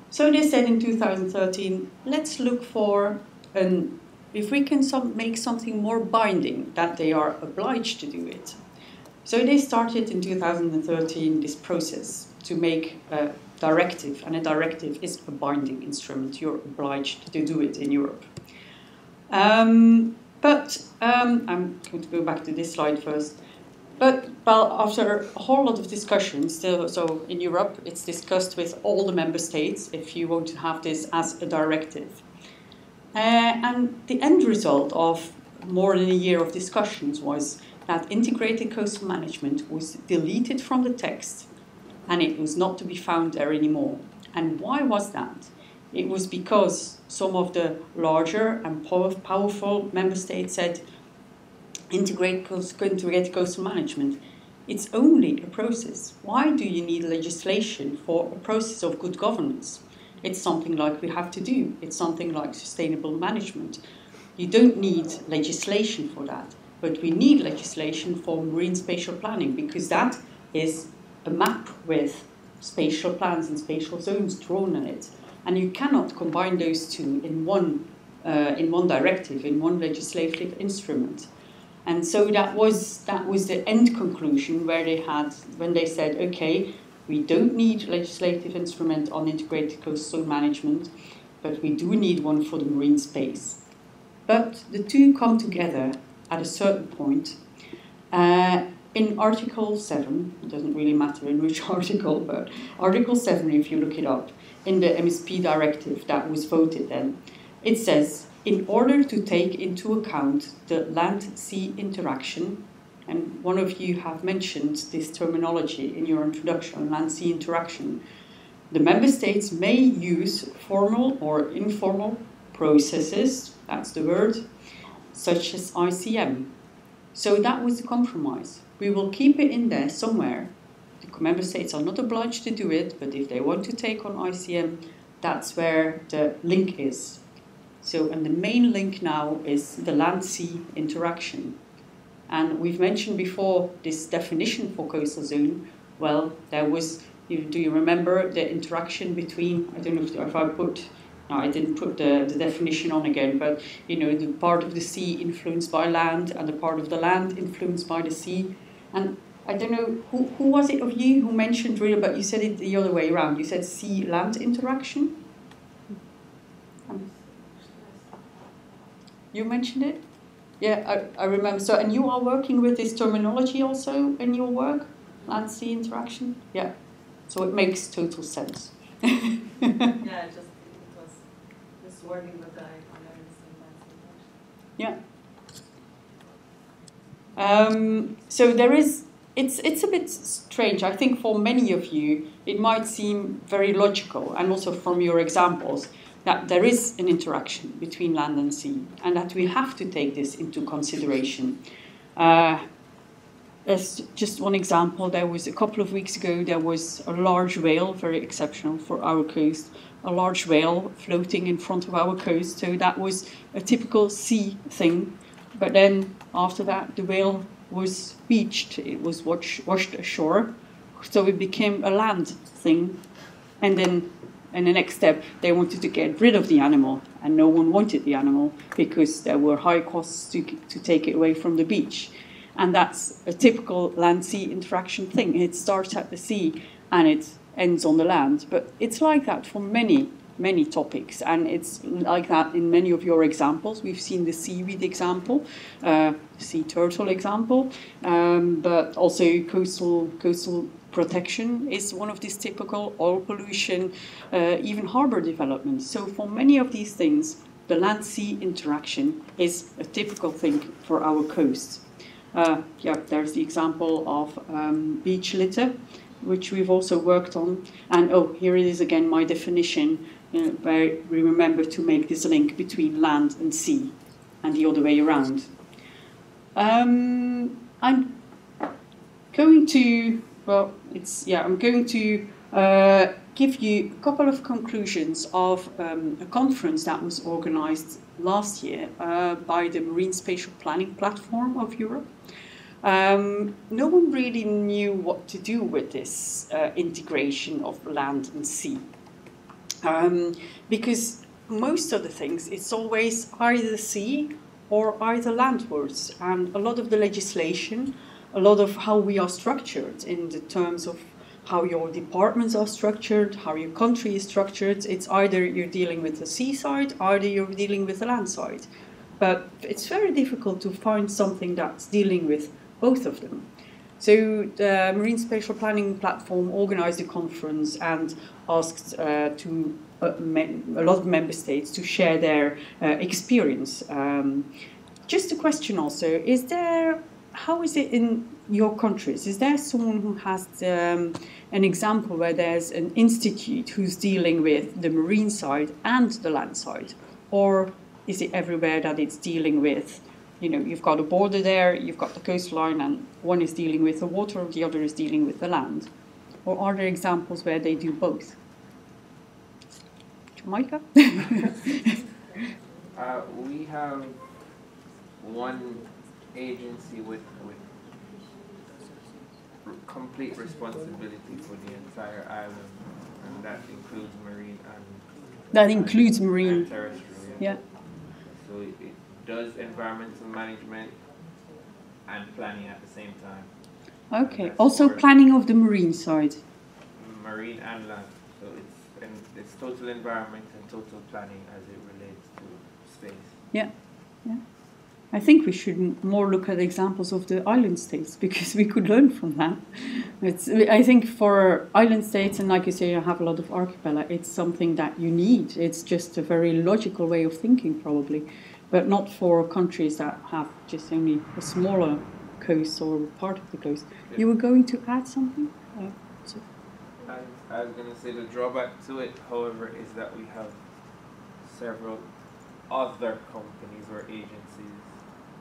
So they said in 2013, let's look for an, if we can some, make something more binding, that they are obliged to do it. So they started in 2013 this process to make a directive, and a directive is a binding instrument. You're obliged to do it in Europe. Um, but um, I'm going to go back to this slide first. But well, after a whole lot of discussions, so, so in Europe, it's discussed with all the member states if you want to have this as a directive. Uh, and the end result of more than a year of discussions was that integrated coastal management was deleted from the text and it was not to be found there anymore. And why was that? It was because some of the larger and powerful member states said, integrate coastal management. It's only a process. Why do you need legislation for a process of good governance? It's something like we have to do. It's something like sustainable management. You don't need legislation for that, but we need legislation for marine spatial planning because that is a map with spatial plans and spatial zones drawn on it. And you cannot combine those two in one, uh, in one directive, in one legislative instrument. And so that was, that was the end conclusion where they had, when they said, okay, we don't need legislative instrument on integrated coastal management, but we do need one for the marine space. But the two come together at a certain point. Uh, in Article 7, it doesn't really matter in which article, but Article 7, if you look it up, in the MSP directive that was voted then, it says, in order to take into account the land-sea interaction, and one of you have mentioned this terminology in your introduction, land-sea interaction, the member states may use formal or informal processes, that's the word, such as ICM. So that was the compromise. We will keep it in there somewhere. The member states are not obliged to do it, but if they want to take on ICM, that's where the link is. So, and the main link now is the land sea interaction. And we've mentioned before this definition for coastal zone. Well, there was, do you remember the interaction between, I don't know if, if I put no, I didn't put the, the definition on again, but you know, the part of the sea influenced by land and the part of the land influenced by the sea. And I don't know, who, who was it of you who mentioned real, but you said it the other way around. You said sea land interaction? Um, you mentioned it? Yeah, I, I remember. So, and you are working with this terminology also in your work? Land sea interaction? Yeah. So it makes total sense. yeah, just it was this wording, that I, I understand that. Yeah. Um, so there is, it's, it's a bit strange. I think for many of you, it might seem very logical, and also from your examples, that there is an interaction between land and sea, and that we have to take this into consideration. Uh, as just one example, there was a couple of weeks ago, there was a large whale, very exceptional for our coast, a large whale floating in front of our coast. So that was a typical sea thing. But then after that, the whale was beached, it was washed, ashore, so it became a land thing. And then, in the next step, they wanted to get rid of the animal, and no one wanted the animal because there were high costs to, to take it away from the beach. And that's a typical land sea interaction thing. It starts at the sea and it ends on the land. But it's like that for many many topics, and it's like that in many of your examples. We've seen the seaweed example, uh, sea turtle example, um, but also coastal coastal protection is one of these typical oil pollution, uh, even harbor development. So for many of these things, the land-sea interaction is a typical thing for our coasts. Uh, yeah, there's the example of um, beach litter, which we've also worked on. And oh, here it is again, my definition you know, where we remember to make this link between land and sea and the other way around. Um, I'm going to, well, it's, yeah, I'm going to uh, give you a couple of conclusions of um, a conference that was organized last year uh, by the Marine Spatial Planning Platform of Europe. Um, no one really knew what to do with this uh, integration of land and sea. Um, because most of the things, it's always either sea or either landwards. And a lot of the legislation, a lot of how we are structured in the terms of how your departments are structured, how your country is structured, it's either you're dealing with the seaside, either you're dealing with the land side. But it's very difficult to find something that's dealing with both of them. So the Marine Spatial Planning Platform organized a conference and asked uh, to uh, a lot of member states to share their uh, experience. Um, just a question also: Is there how is it in your countries? Is there someone who has um, an example where there's an institute who's dealing with the marine side and the land side, or is it everywhere that it's dealing with? You know, you've got a border there, you've got the coastline, and one is dealing with the water, the other is dealing with the land. Or are there examples where they do both? Jamaica? uh, we have one agency with, with complete responsibility for the entire island, and that includes marine and that includes marine and terrestrial. Yeah. So it, it does environmental management and planning at the same time. Okay. Also planning of the marine side. Marine and land. So it's and it's total environment and total planning as it relates to space. Yeah. Yeah. I think we should more look at examples of the island states because we could learn from that. It's, I think for island states, and like you say, you have a lot of archipelago, it's something that you need. It's just a very logical way of thinking, probably, but not for countries that have just only a smaller coast or part of the coast. Yeah. You were going to add something? I was going to say the drawback to it, however, is that we have several other companies or agencies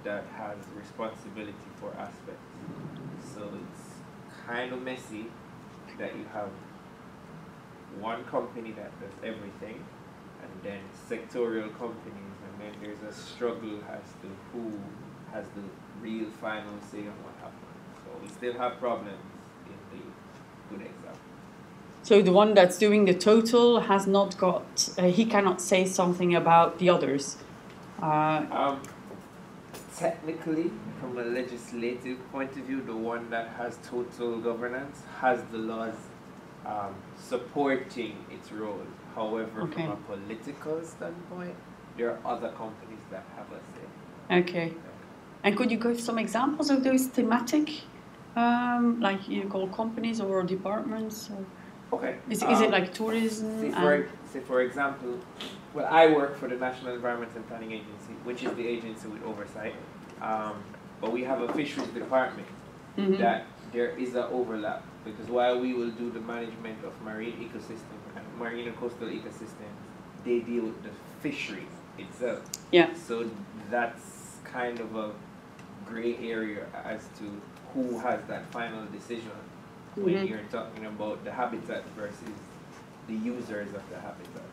that has responsibility for aspects. So it's kind of messy that you have one company that does everything and then sectorial companies and then there's a struggle as to who has the real final say on what happens. So we still have problems in the good example. So the one that's doing the total has not got, uh, he cannot say something about the others. Uh, um, technically, from a legislative point of view, the one that has total governance has the laws um, supporting its role. However, okay. from a political standpoint, there are other companies that have a say. Okay. And could you give some examples of those thematic, um, like you call companies or departments? Or okay. Is, is um, it like tourism? Say for, say for example, well, I work for the National Environment and Planning Agency, which is the agency with oversight. Um, but we have a fisheries department mm-hmm. that there is an overlap because while we will do the management of marine ecosystem and marine and coastal ecosystems, they deal with the fishery itself. Yeah. So that's kind of a gray area as to who has that final decision. When you're talking about the habitat versus the users of the habitat.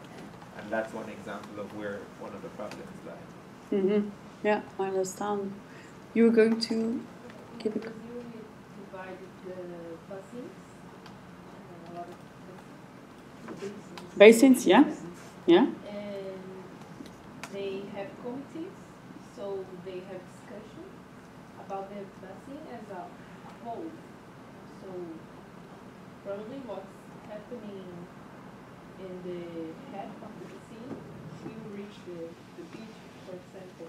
And that's one example of where one of the problems lie. Mm-hmm. Yeah, I understand. You were going to give a. Basins, yeah, yeah. And they have committees, so they have discussion about the basin as a whole. Probably what's happening in the head of the sea will reach the, the beach, for example.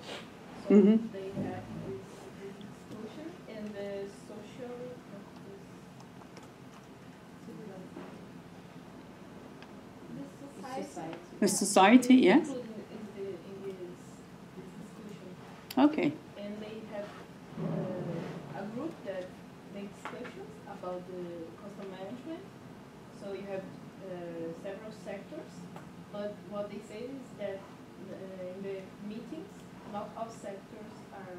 So mm -hmm. they have this, this discussion and the social the society. The society, yes. Okay. And they have uh, a group that makes discussions about the coastal management. So you have uh, several sectors, but what they say is that uh, in the meetings, not all sectors are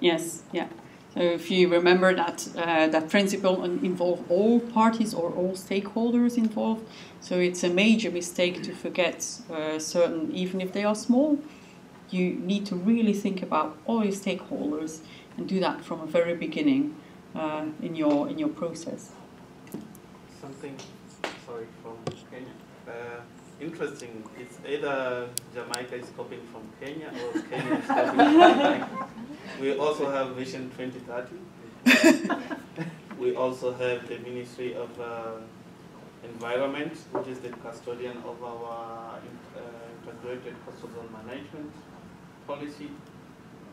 Yes, yeah. So if you remember that uh, that principle involve all parties or all stakeholders involved, so it's a major mistake to forget uh, certain, even if they are small. You need to really think about all your stakeholders and do that from a very beginning uh, in your in your process. Something, sorry, from Kenya. Interesting. It's either Jamaica is copying from Kenya or Kenya is copying from Jamaica. We also have Vision 2030. we also have the Ministry of uh, Environment, which is the custodian of our uh, integrated coastal zone management policy.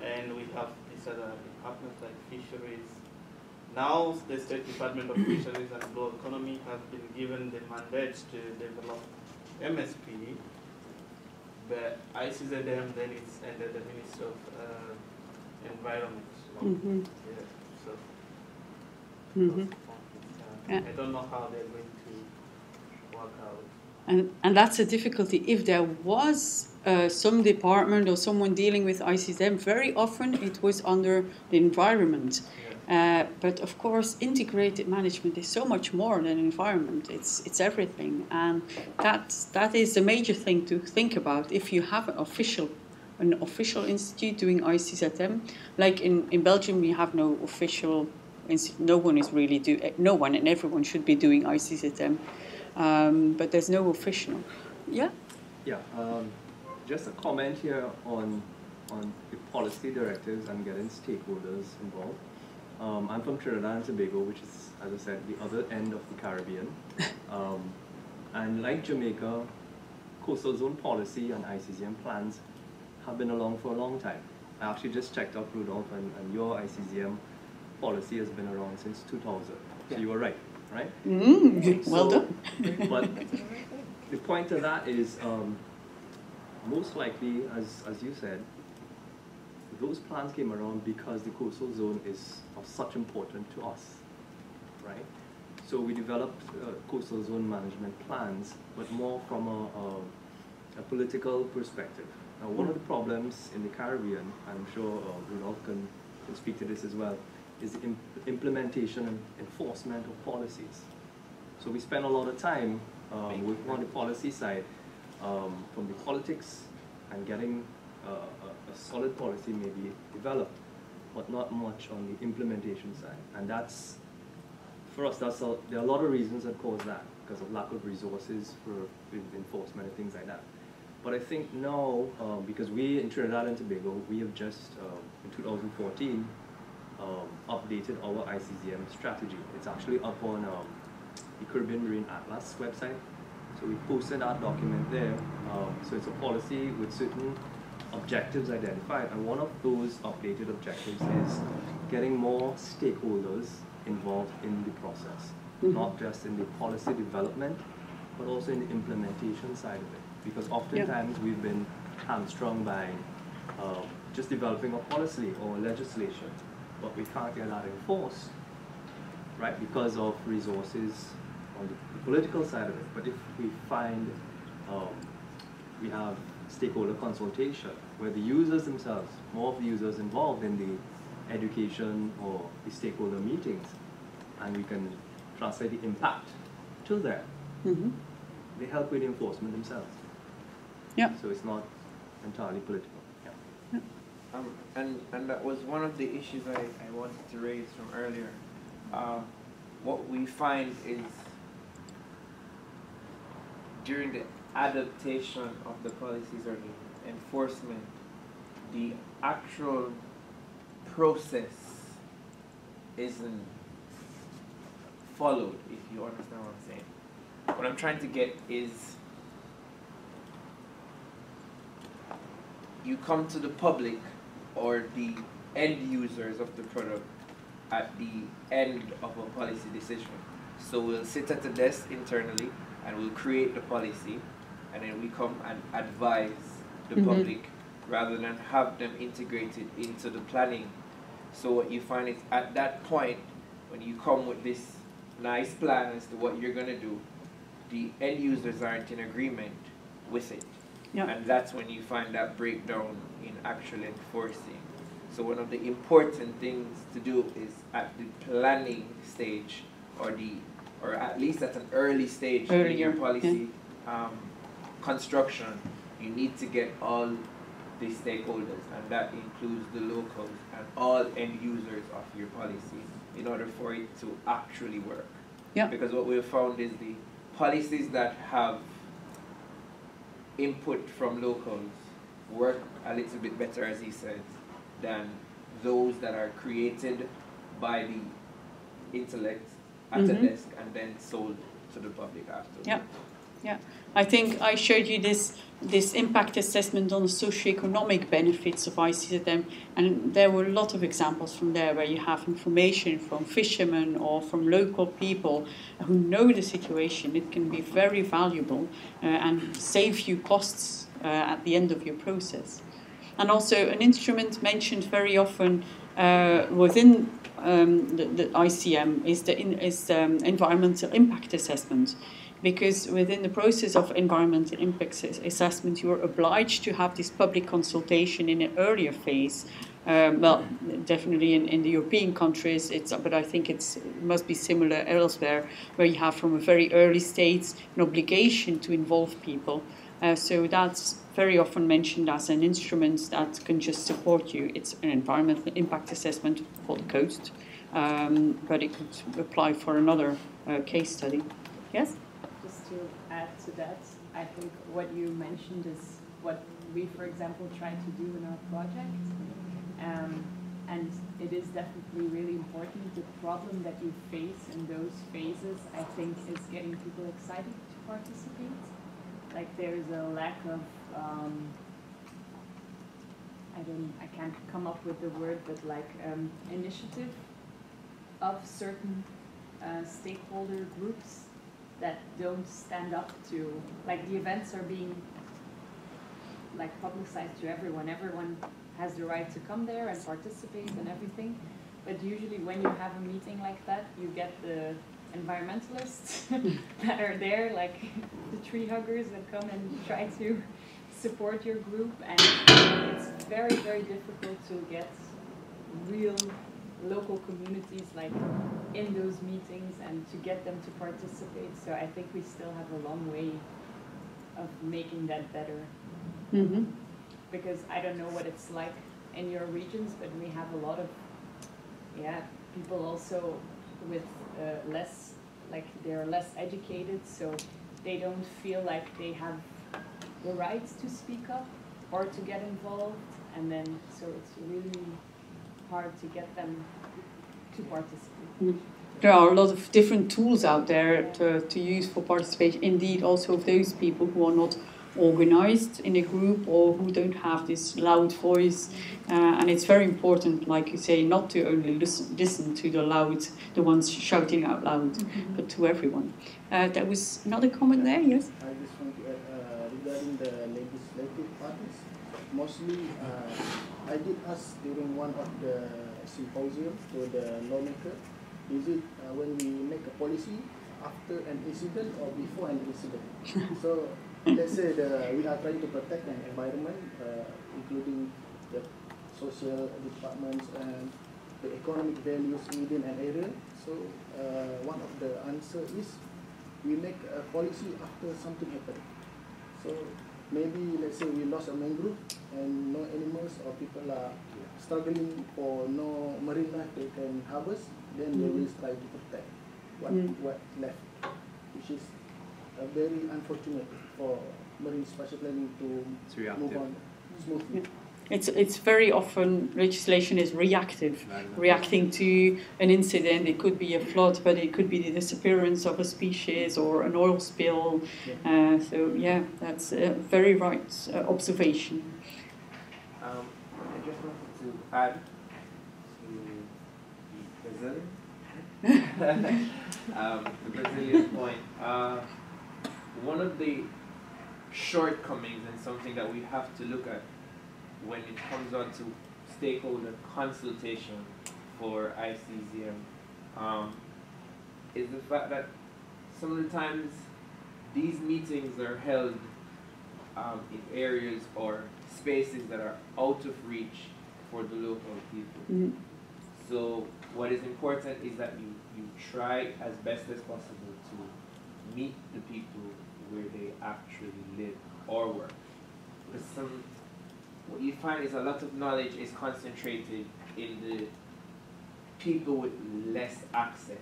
And we have these other departments like fisheries. Now the State Department of Fisheries and Blue Economy has been given the mandate to develop MSP, but ICZM then it's under the Ministry of uh, Environment. Mhm. Yeah, so uh, Yeah. I don't know how they're going to work out. And, and that's a difficulty. If there was uh, some department or someone dealing with ICZM, very often it was under the environment. Uh, but of course, integrated management is so much more than environment. It's it's everything, and that that is a major thing to think about. If you have an official an official institute doing ICZM, like in, in Belgium, we have no official. No one is really do. No one and everyone should be doing ICZM, um, but there's no official. Yeah. Yeah, um, just a comment here on, on the policy directives and getting stakeholders involved. Um, I'm from Trinidad and Tobago, which is, as I said, the other end of the Caribbean. Um, and like Jamaica, coastal zone policy and ICZM plans have been along for a long time. I actually just checked out Rudolph, and, and your ICZM policy has been around since 2000. So you were right, right? Mm, well So- done. but the point of that is, um, most likely, as, as you said, those plans came around because the coastal zone is of such importance to us, right? So we developed uh, coastal zone management plans, but more from a, a, a political perspective. Now, one of the problems in the Caribbean, I'm sure uh, Rudolph can, can speak to this as well, is the imp- implementation and enforcement of policies. So we spend a lot of time um, working on the policy side, um, from the politics and getting uh, a, a solid policy maybe developed, but not much on the implementation side. And that's, for us, that's a, there are a lot of reasons that cause that, because of lack of resources for enforcement and things like that. But I think now, um, because we in Trinidad and Tobago, we have just, um, in 2014, um, updated our ICZM strategy. It's actually up on um, the Caribbean Marine Atlas website. So we posted that document there. Um, so it's a policy with certain objectives identified, and one of those updated objectives is getting more stakeholders involved in the process, Mhm. not just in the policy development, but also in the implementation side of it. Because oftentimes we've been hamstrung by uh, just developing a policy or legislation, but we can't get that enforced, right? Because of resources on the, political side of it. But if we find um, we have stakeholder consultation where the users themselves, more of the users involved in the education or the stakeholder meetings, and we can translate the impact to them, Mm-hmm. they help with the enforcement themselves. Yeah. So it's not entirely political. Um, and, and that was one of the issues I, I wanted to raise from earlier. Uh, what we find is during the adaptation of the policies or the enforcement, the actual process isn't followed, if you understand what I'm saying. What I'm trying to get is you come to the public or the end users of the product at the end of a policy decision. So we'll sit at the desk internally and we'll create the policy and then we come and advise the Mhm. public rather than have them integrated into the planning. So what you find is at that point when you come with this nice plan as to what you're gonna do, the end users aren't in agreement with it. Yeah. And that's when you find that breakdown in actually enforcing. So one of the important things to do is at the planning stage, or the, or at least at an early stage in your Earlier, policy um, construction, you need to get all the stakeholders, and that includes the locals and all end users of your policy, in order for it to actually work. Yeah. Because what we've found is the policies that have input from locals work a little bit better, as he says, than those that are created by the intellect at a Mhm. desk and then sold to the public afterwards. Yeah, yeah. I think I showed you this this impact assessment on the socioeconomic benefits of ICZM, and there were a lot of examples from there where you have information from fishermen or from local people who know the situation. It can be very valuable uh, and save you costs uh, at the end of your process. And also, an instrument mentioned very often uh, within um, the, the ICM is the in, is um, environmental impact assessment because within the process of environmental impact assessment, you are obliged to have this public consultation in an earlier phase. Um, well, definitely in, in the European countries, it's, but I think it's, it must be similar elsewhere, where you have from a very early stage an obligation to involve people. Uh, so that's very often mentioned as an instrument that can just support you. It's an environmental impact assessment for the coast, um, but it could apply for another uh, case study. Yes? Add to that, I think what you mentioned is what we, for example, try to do in our project. Um, and it is definitely really important. The problem that you face in those phases, I think, is getting people excited to participate. Like there's a lack of, um, I don't, I can't come up with the word, but like um, initiative of certain uh, stakeholder groups that don't stand up to, like the events are being like publicized to everyone. Everyone has the right to come there and participate and everything. But usually when you have a meeting like that, you get the environmentalists that are there, like the tree huggers that come and try to support your group. And it's very, very difficult to get real local communities like in those meetings and to get them to participate. So I think we still have a long way of making that better. Mm-hmm. Because I don't know what it's like in your regions, but we have a lot of yeah people also with uh, less like they're less educated, so they don't feel like they have the right to speak up or to get involved, and then so it's really hard to get them to participate. There are a lot of different tools out there to, to use for participation. Indeed, also of those people who are not organized in a group or who don't have this loud voice. Uh, and it's very important, like you say, not to only listen, listen to the loud, the ones shouting out loud, Mhm. but to everyone. Uh, there was another comment there, yes? I just want to add uh, regarding the legislative parties. Mostly, uh, I did ask during one of the symposium to the lawmaker, is it uh, when we make a policy after an incident or before an incident? so let's say the, we are trying to protect an environment, uh, including the social departments and the economic values within an area. So uh, one of the answer is we make a policy after something happened. So maybe let's say we lost a mangrove and no animals or people are struggling for no marine life they can harvest, then they will try to protect what Mm. what left, which is uh, very unfortunate for marine spatial planning to It's move on smoothly. It's, it's very often legislation is reactive, reacting to an incident. It could be a flood, but it could be the disappearance of a species or an oil spill. Uh, so, yeah, that's a very right uh, observation. Um, I just wanted to add to the Brazilian, um, the Brazilian point. Uh, one of the shortcomings and something that we have to look at when it comes on to stakeholder consultation for ICZM um, is the fact that some of the times these meetings are held um, in areas or spaces that are out of reach for the local people. Mhm. So what is important is that you, you try as best as possible to meet the people where they actually live or work. Because some, what you find is a lot of knowledge is concentrated in the people with less access.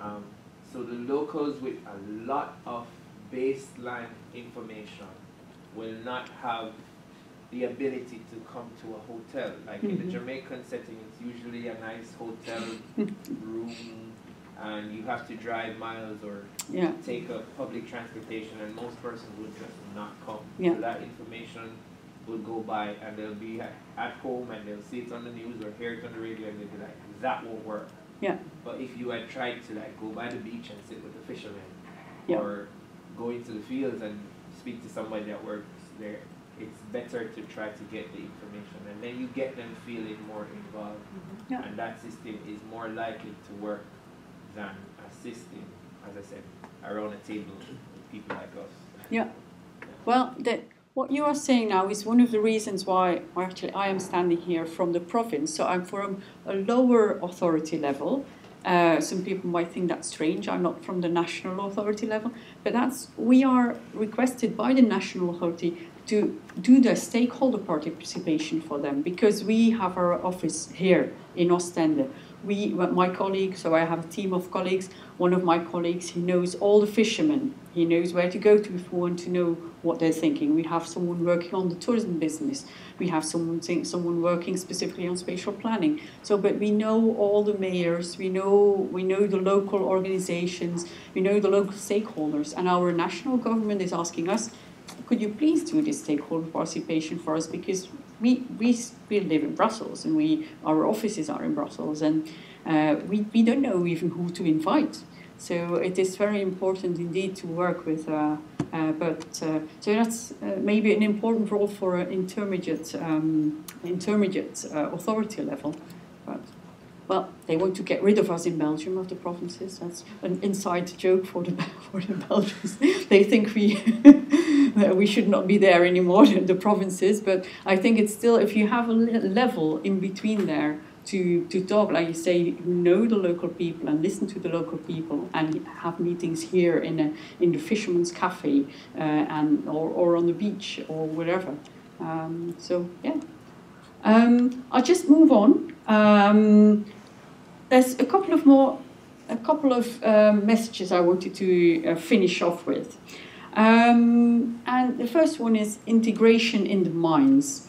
Um, so the locals with a lot of baseline information will not have the ability to come to a hotel. Like in Mhm. the Jamaican setting, it's usually a nice hotel room, and you have to drive miles or Yeah. take a public transportation, and most persons would just not come. Yeah. So that information would go by, and they'll be at, home, and they'll see it on the news or hear it on the radio, and they'll be like, "That won't work." Yeah. But if you had tried to like go by the beach and sit with the fishermen, Yeah. or go into the fields and speak to somebody that works there, it's better to try to get the information, and then you get them feeling more involved, mm-hmm. Yeah. and that system is more likely to work than a system, as I said, around a table with people like us. Yeah. Well, that what you are saying now is one of the reasons why actually I am standing here from the province. So I'm from a lower authority level. Uh, some people might think that's strange. I'm not from the national authority level, but that's we are requested by the national authority to do the stakeholder participation for them because we have our office here in Ostende. We, my colleagues, so I have a team of colleagues. One of my colleagues, he knows all the fishermen. He knows where to go to if we want to know what they're thinking. We have someone working on the tourism business. We have someone think, someone working specifically on spatial planning. So, but we know all the mayors. We know we know the local organizations. We know the local stakeholders. And our national government is asking us, could you please do this stakeholder participation for us because we, we, we live in Brussels and we our offices are in Brussels and uh, we, we don't know even who to invite. So it is very important indeed to work with, uh, uh, but uh, so that's uh, maybe an important role for an intermediate um, intermediate uh, authority level. But well, they want to get rid of us in Belgium of the provinces. That's an inside joke for the for the Belgians. they think we we should not be there anymore, the provinces. But I think it's still if you have a level in between there to, to talk, like you say, know the local people and listen to the local people and have meetings here in a, in the fisherman's cafe uh, and or, or on the beach or wherever. Um, so yeah, um, I'll just move on. Um, there's a couple of more, a couple of um, messages I wanted to uh, finish off with. Um, and the first one is integration in the mines.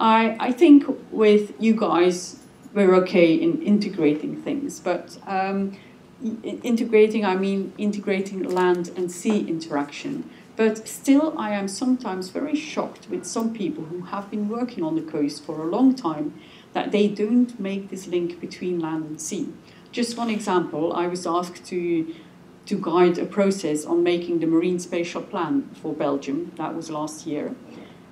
I, I think with you guys, we're okay in integrating things, but um, integrating, I mean integrating land and sea interaction. But still, I am sometimes very shocked with some people who have been working on the coast for a long time that they don't make this link between land and sea. Just one example, I was asked to to guide a process on making the marine spatial plan for Belgium. That was last year.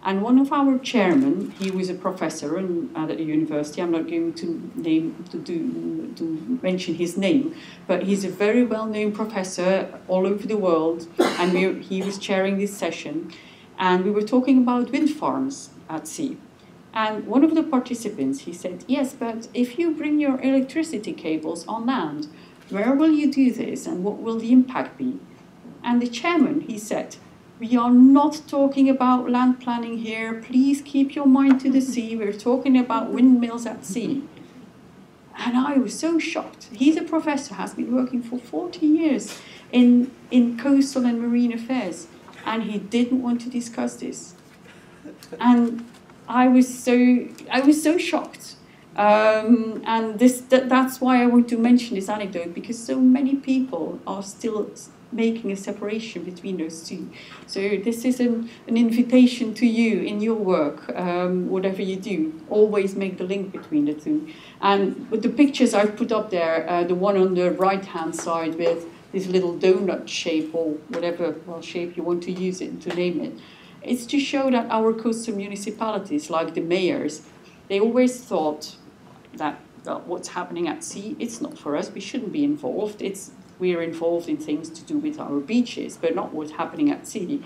And one of our chairmen, he was a professor at a university. I'm not going to name to do to mention his name, but he's a very well-known professor all over the world. And we, he was chairing this session, and we were talking about wind farms at sea. And one of the participants, he said, "Yes, but if you bring your electricity cables on land, where will you do this, and what will the impact be?" And the chairman, he said. We are not talking about land planning here. Please keep your mind to the sea. We're talking about windmills at sea. And I was so shocked. He's a professor, has been working for 40 years in, in coastal and marine affairs, and he didn't want to discuss this. And I was so, I was so shocked. Um, and this, that, that's why I want to mention this anecdote because so many people are still making a separation between those two. So this is an, an invitation to you in your work, um, whatever you do, always make the link between the two. And with the pictures I've put up there, uh, the one on the right-hand side with this little donut shape or whatever well, shape you want to use it to name it, it's to show that our coastal municipalities, like the mayors, they always thought that well, what's happening at sea, it's not for us, we shouldn't be involved, it's we are involved in things to do with our beaches, but not what's happening at sea.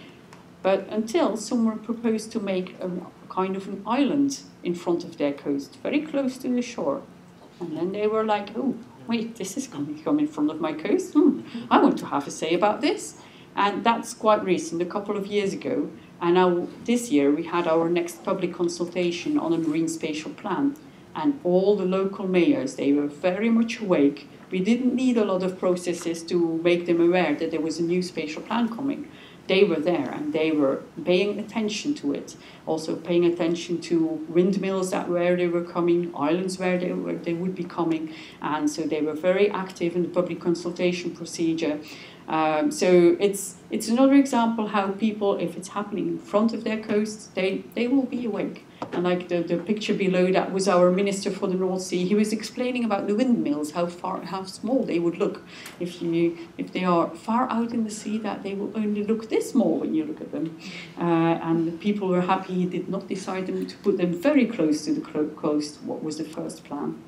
But until someone proposed to make a kind of an island in front of their coast, very close to the shore. And then they were like, oh, wait, this is going to come in front of my coast. Hmm, I want to have a say about this. And that's quite recent, a couple of years ago. And now this year we had our next public consultation on a marine spatial plan. And all the local mayors, they were very much awake. We didn't need a lot of processes to make them aware that there was a new spatial plan coming they were there and they were paying attention to it. Also paying attention to windmills that where they were coming, islands where they, were, they would be coming, and so they were very active in the public consultation procedure. Um, so it's it's another example how people, if it's happening in front of their coasts, they, they will be awake. And like the, the picture below that was our minister for the North Sea. He was explaining about the windmills, how far, how small they would look if you if they are far out in the sea. That they will only look this small when you look at them. Uh, and people were happy he did not decide them to put them very close to the coast. What was the first plan?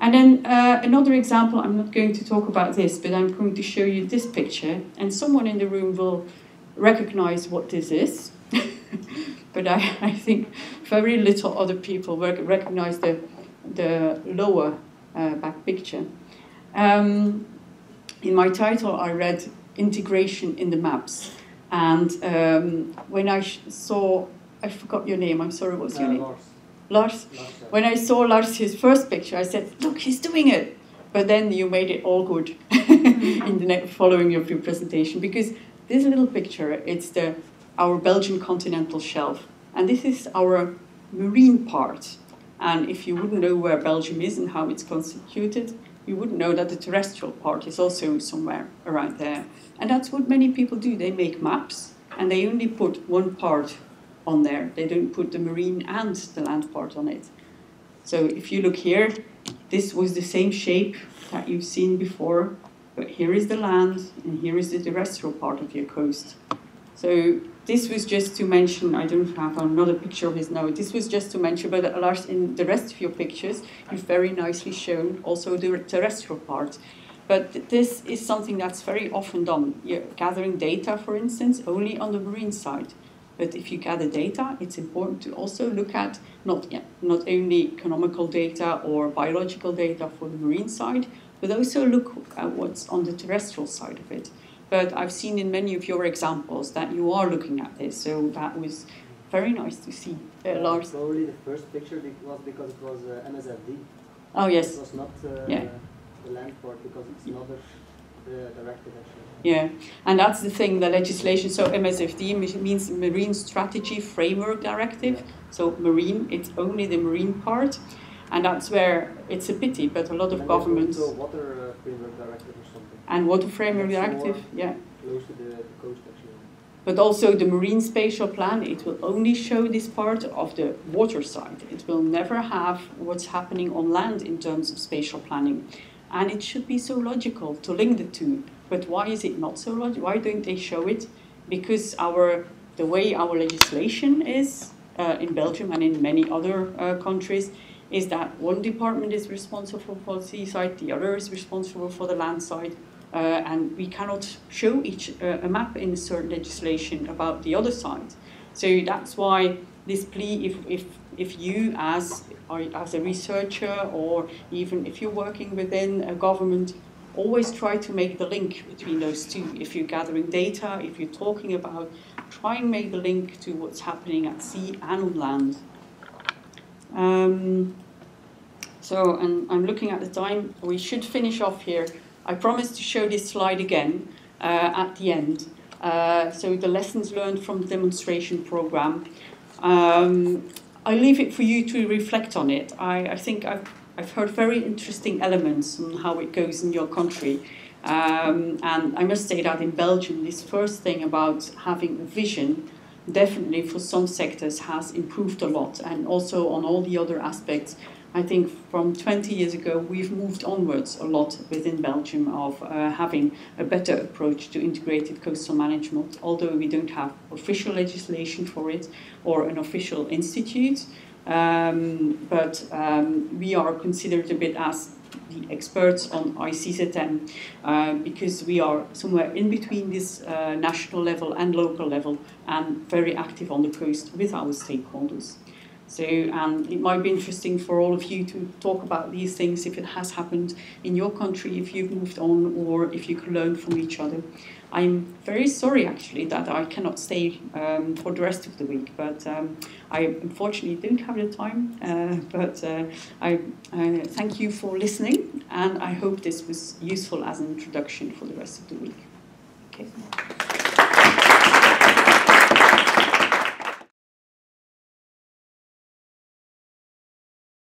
And then uh, another example, I'm not going to talk about this, but I'm going to show you this picture, and someone in the room will recognize what this is. but I, I think very little other people recognize the, the lower uh, back picture. Um, in my title, I read integration in the maps. And um, when I saw, I forgot your name, I'm sorry, what's your uh, name? Lars. Lars. Lars, yeah. When I saw Lars, his first picture, I said, look, he's doing it. But then you made it all good in the next, following your presentation because this little picture, it's the our Belgian continental shelf. And this is our marine part. And if you wouldn't know where Belgium is and how it's constituted, you wouldn't know that the terrestrial part is also somewhere around there. And that's what many people do. They make maps and they only put one part on there. They don't put the marine and the land part on it. So if you look here, this was the same shape that you've seen before, but here is the land and here is the terrestrial part of your coast. So this was just to mention, I don't have another picture of his now, this was just to mention, but Lars, in the rest of your pictures, you've very nicely shown also the terrestrial part. But this is something that's very often done. You're gathering data, for instance, only on the marine side. But if you gather data, it's important to also look at not, not only economical data or biological data for the marine side, but also look at what's on the terrestrial side of it. But I've seen in many of your examples that you are looking at this, so that was very nice to see. Uh, Lars? Probably the first picture was because it was uh, MSFD. Oh, yes. It was not uh, yeah. the land part because it's another directive actually. Yeah, and that's the thing, the legislation. So MSFD means Marine Strategy Framework Directive. Yeah. So marine, it's only the marine part. And that's where it's a pity, but a lot of and governments. Water uh, framework directive or something. And water framework directive, yeah. Close to the, the coast actually. But also the marine spatial plan, it will only show this part of the water side. It will never have what's happening on land in terms of spatial planning. And it should be so logical to link the two. But why is it not so logical? Why don't they show it? Because our the way our legislation is uh, in Belgium and in many other uh, countries is that one department is responsible for the seaside, the other is responsible for the land side, uh, and we cannot show each uh, a map in a certain legislation about the other side. So that's why this plea, if, if, if you as, as a researcher or even if you're working within a government, always try to make the link between those two. If you're gathering data, if you're talking about, try and make the link to what's happening at sea and on land. Um, so, and I'm looking at the time, we should finish off here. I promised to show this slide again uh, at the end. Uh, so the lessons learned from the demonstration program. Um, I leave it for you to reflect on it. I, I think I've, I've heard very interesting elements on how it goes in your country. Um, and I must say that in Belgium, this first thing about having a vision definitely for some sectors has improved a lot and also on all the other aspects I think from 20 years ago, we've moved onwards a lot within Belgium of uh, having a better approach to integrated coastal management, although we don't have official legislation for it or an official institute. Um, but um, we are considered a bit as the experts on ICZM uh, because we are somewhere in between this uh, national level and local level and very active on the coast with our stakeholders. So, and it might be interesting for all of you to talk about these things if it has happened in your country, if you've moved on, or if you can learn from each other. I'm very sorry actually that I cannot stay um, for the rest of the week, but um, I unfortunately don't have the time. Uh, but uh, I, I thank you for listening, and I hope this was useful as an introduction for the rest of the week. Okay.